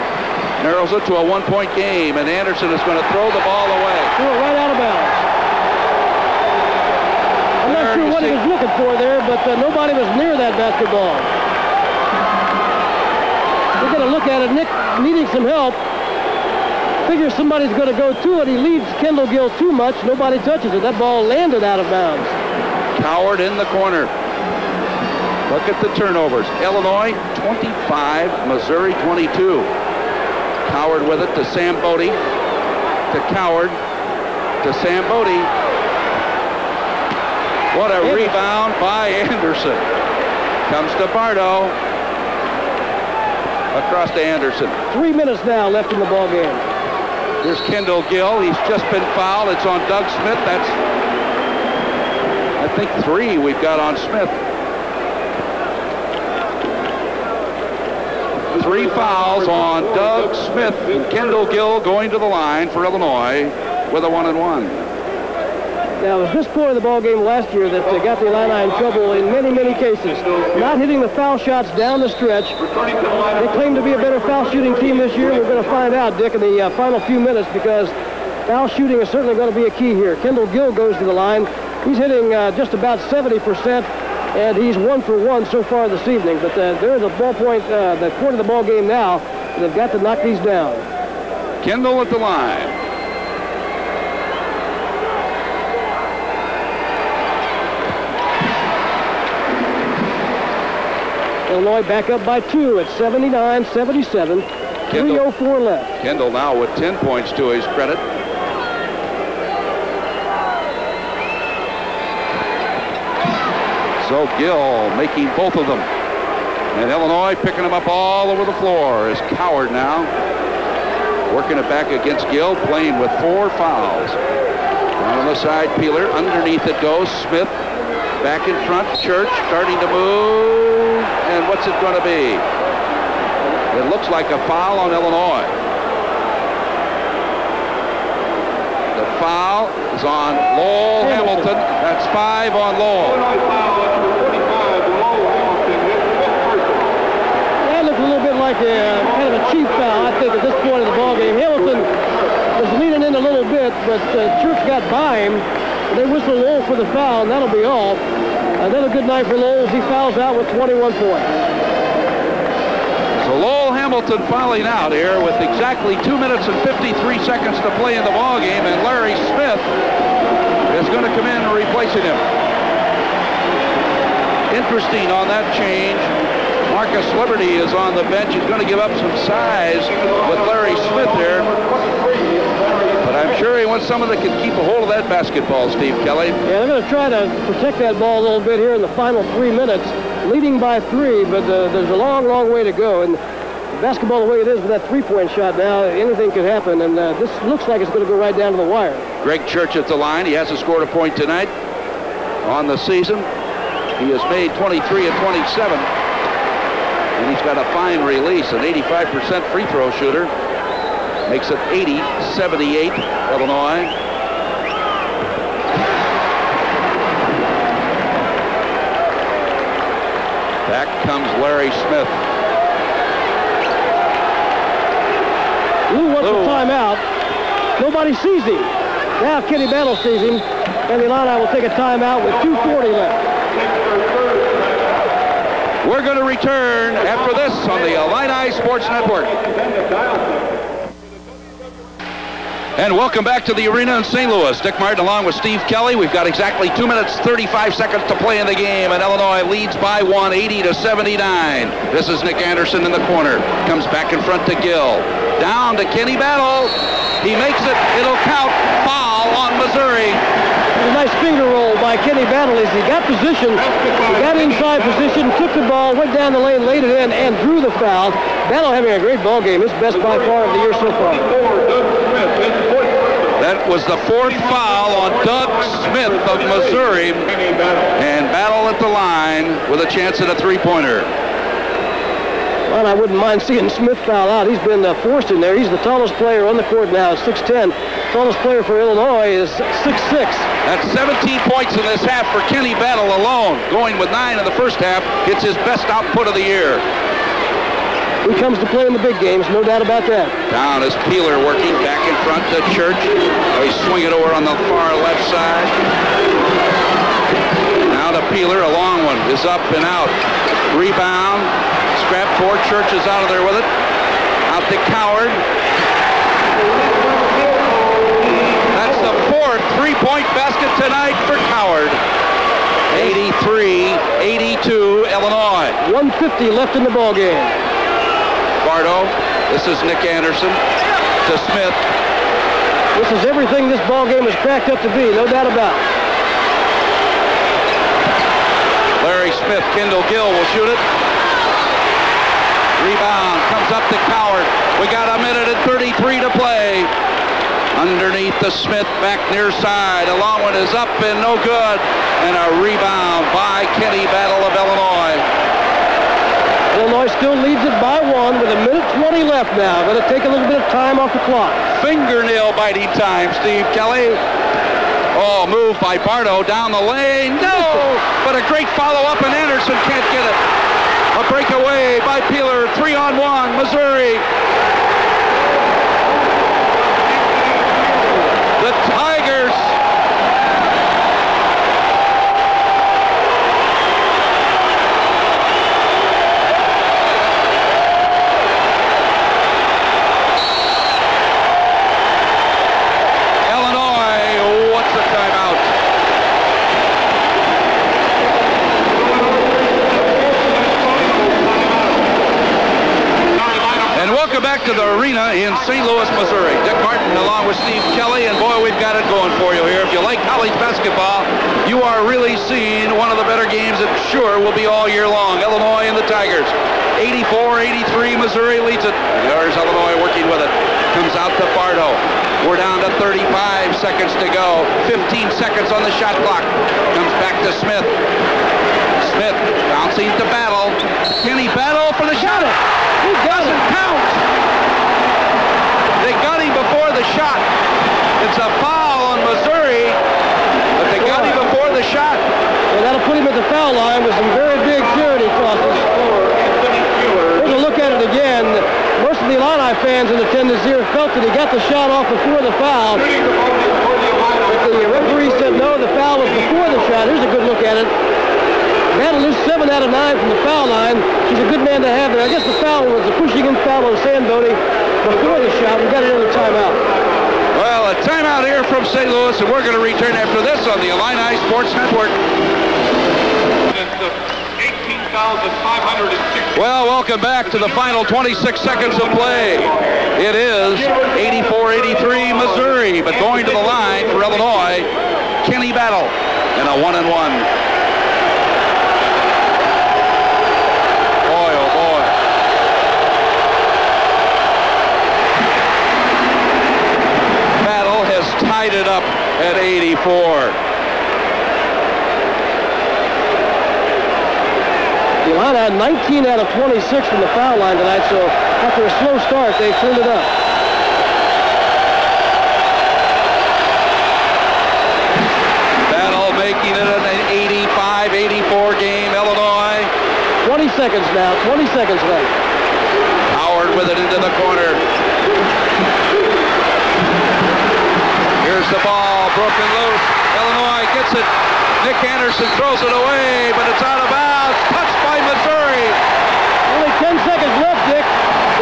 Narrows it to a one-point game, and Anderson is going to throw the ball away. Threw it right out of bounds. I'm not There sure you what he was looking for there, but uh, nobody was near that basketball. We're going to look at it. Nick needing some help. Figures somebody's going to go to it. He leaves Kendall Gill too much. Nobody touches it. That ball landed out of bounds. Coward in the corner. Look at the turnovers. Illinois 25, Missouri 22. Coward with it to Sandbothe. to Coward to Sandbothe. What a rebound by Anderson. Comes to Bardo. Across to Anderson. Three minutes now left in the ball game. Here's Kendall Gill. He's just been fouled. It's on Doug Smith. That's, I think, three we've got on Smith. Three fouls on Doug Smith and Kendall Gill going to the line for Illinois with a one and one. Now, it was this point of the ball game last year that uh, got the Illini in trouble in many, many cases. Not hitting the foul shots down the stretch. They claim to be a better foul shooting team this year. We're going to find out, Dick, in the uh, final few minutes because foul shooting is certainly going to be a key here. Kendall Gill goes to the line. He's hitting uh, just about 70%, and he's one for one so far this evening. But uh, there's a ball point, uh, the point of the ball game now. And they've got to knock these down. Kendall at the line. Illinois back up by two at 79-77. 3.04 left. Kendall now with 10 points to his credit. So Gill making both of them. And Illinois picking them up all over the floor is Coward now. Working it back against Gill, playing with four fouls. Down on the side, Peeler. Underneath it goes Smith. Back in front, Church starting to move. And what's it going to be? It looks like a foul on Illinois. The foul is on Lowell Hamilton. That's five on Lowell. That looked a little bit like a kind of a cheap foul, I think, at this point in the ball game. Hamilton was leaning in a little bit, but uh, Church got by him. They whistle Lowell for the foul, and that'll be all. Another good night for Lowell as he fouls out with 21 points. So Lowell Hamilton fouling out here with exactly 2 minutes and 53 seconds to play in the ball game, and Larry Smith is going to come in replacing him. Interesting on that change. Marcus Liberty is on the bench. He's going to give up some size with Larry Smith there. I'm sure he wants someone that can keep a hold of that basketball, Steve Kelly. Yeah, they're going to try to protect that ball a little bit here in the final three minutes, leading by three, but uh, there's a long, long way to go. And basketball the way it is with that three-point shot now, anything could happen, and uh, this looks like it's going to go right down to the wire. Greg Church at the line. He hasn't scored a point tonight on the season. He has made 23 and 27. And he's got a fine release, an 85% free throw shooter. Makes it 80-78, Illinois. Back comes Larry Smith. Lou wants Lou. a timeout. Nobody sees him. Now Kenny Battle sees him, and the Illini will take a timeout with 2.40 left. We're going to return after this on the Illini Sports Network. And welcome back to the arena in St. Louis. Dick Martin along with Steve Kelly. We've got exactly 2 minutes 35 seconds to play in the game, and Illinois leads by 1, 80 to 79. This is Nick Anderson in the corner. Comes back in front to Gill. Down to Kenny Battle. He makes it. It'll count. Foul on Missouri. A nice finger roll by Kenny Battle as he got position, got inside position, took the ball, went down the lane, laid it in, and drew the foul. Battle having a great ball game, his best by far of the year so far. That was the fourth foul on Doug Smith of Missouri. And battle at the line with a chance at a three-pointer. Well, I wouldn't mind seeing Smith foul out. He's been uh, forced in there. He's the tallest player on the court now, 6'10". Tallest player for Illinois is 6'6". That's 17 points in this half for Kenny Battle alone. Going with nine in the first half. It's his best output of the year. He comes to play in the big games, no doubt about that. Down is Peeler working back in front to Church. Oh, they swing it over on the far left side. Now to Peeler, a long one is up and out. Rebound. Scrap four, Church is out of there with it. Out to Coward. That's the fourth three-point basket tonight for Coward. 83-82 Illinois. 150 left in the ball game. This is Nick Anderson to Smith. This is everything this ball game is cracked up to be, no doubt about it. Larry Smith, Kendall Gill will shoot it. Rebound comes up to Coward. We got a minute and 33 to play. Underneath the Smith back near side. Along one is up and no good. And a rebound by Kenny Battle of Illinois. Illinois still leads it by one with a minute 20 left now. Going to take a little bit of time off the clock. Fingernail biting time, Steve Kelly. Oh, move by Bardo down the lane. No! But a great follow-up and Anderson can't get it. A breakaway by Peeler. Three on one, Missouri. The Tigers Illinois, what's the timeout? And welcome back to the arena in St. Louis, Missouri. Dick Martin along with Steve Kelly, and boy, we've got it going for you here. If you like college basketball, you are really seeing one of the better games that sure will be all year long. Illinois and the Tigers. 84-83, Missouri leads it. There's Illinois working with it. Comes out to Bardo. We're down to 35 seconds to go. 15 seconds on the shot clock. Comes back to Smith. Smith bouncing to Battle. Kenny Battle for the shot. He doesn't count. They got him before shot. It's a foul on Missouri, but they got him before the shot. Well, that'll put him at the foul line with some very big charity crosses. Here's a look at it again. Most of the Illini fans in attendance here felt that he got the shot off before the foul. But the referee said no, the foul was before the shot. Here's a good look at it. Is seven out of nine from the foul line. He's a good man to have there. I guess the foul was a pushing in foul on Sandbothe before the shot. Another timeout. Well, a timeout here from St. Louis, and we're going to return after this on the Illini Sports Network. Well, welcome back to the final 26 seconds of play. It is 84-83 Missouri, but going to the line for Illinois, Kenny Battle, and a one and one. Boy, oh boy. Battle has tied it up at 84. The Illini had 19 out of 26 from the foul line tonight, so after a slow start, they cleaned it up. Battle making it an 85-84 game, Illinois. 20 seconds now, 20 seconds left. Coward with it into the corner. The ball, broken loose. Illinois gets it. Nick Anderson throws it away, but it's out of bounds. Touched by Missouri. Only 10 seconds left, Dick.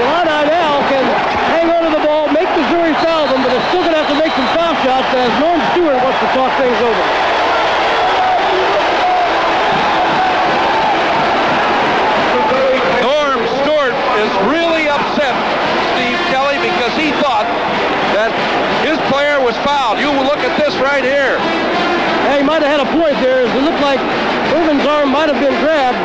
Illini now can hang on to the ball, make Missouri foul them, but they're still going to have to make some foul shots as Norm Stewart wants to talk things over. Might have been grabbed,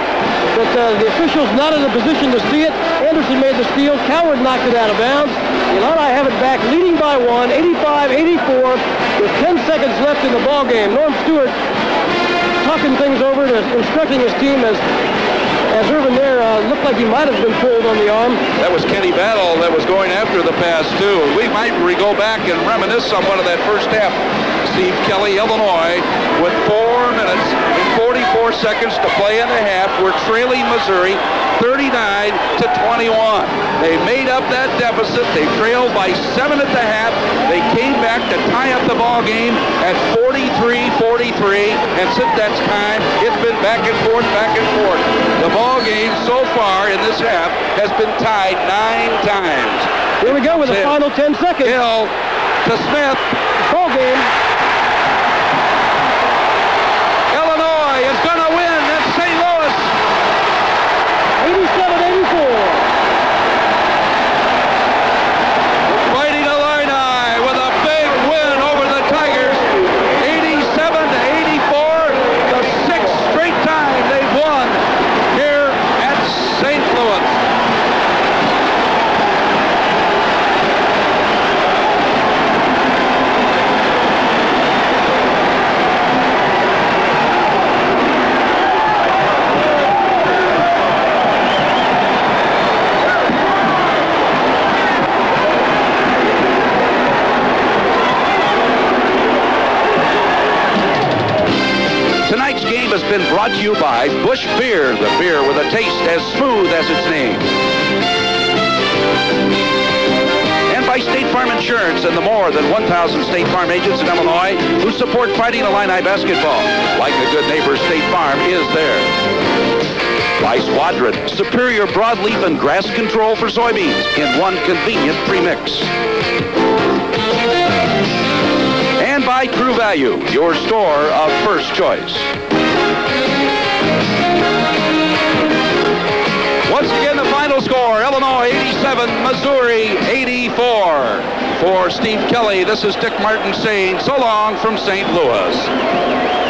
but uh, the official's not in a position to see it. Anderson made the steal. Coward knocked it out of bounds. Illini have it back, leading by one, 85-84, with 10 seconds left in the ball game. Norm Stewart talking things over and instructing his team as as Irvin there uh, looked like he might have been pulled on the arm. That was Kenny Battle that was going after the pass, too. We might re- go back and reminisce somewhat of that first half. Steve Kelly, Illinois, with four minutes and 44 seconds to play in the half. We're trailing Missouri 39 to 21. They made up that deficit. They trailed by seven at the half. They came back to tie up the ball game at 43-43. And since that time, it's been back and forth, back and forth. The ball game so far in this half has been tied nine times. Here we go with the final 10 seconds. Hill to Smith. Ball game. Brought to you by Busch Beer, the beer with a taste as smooth as its name. And by State Farm Insurance and the more than 1,000 State Farm agents in Illinois who support Fighting Illini basketball. Like a good neighbor, State Farm is there. By Squadron, superior broadleaf and grass control for soybeans in one convenient premix. And by True Value, your store of first choice. Final score, Illinois 87, Missouri 84. For Steve Kelly, this is Dick Martin saying so long from St. Louis.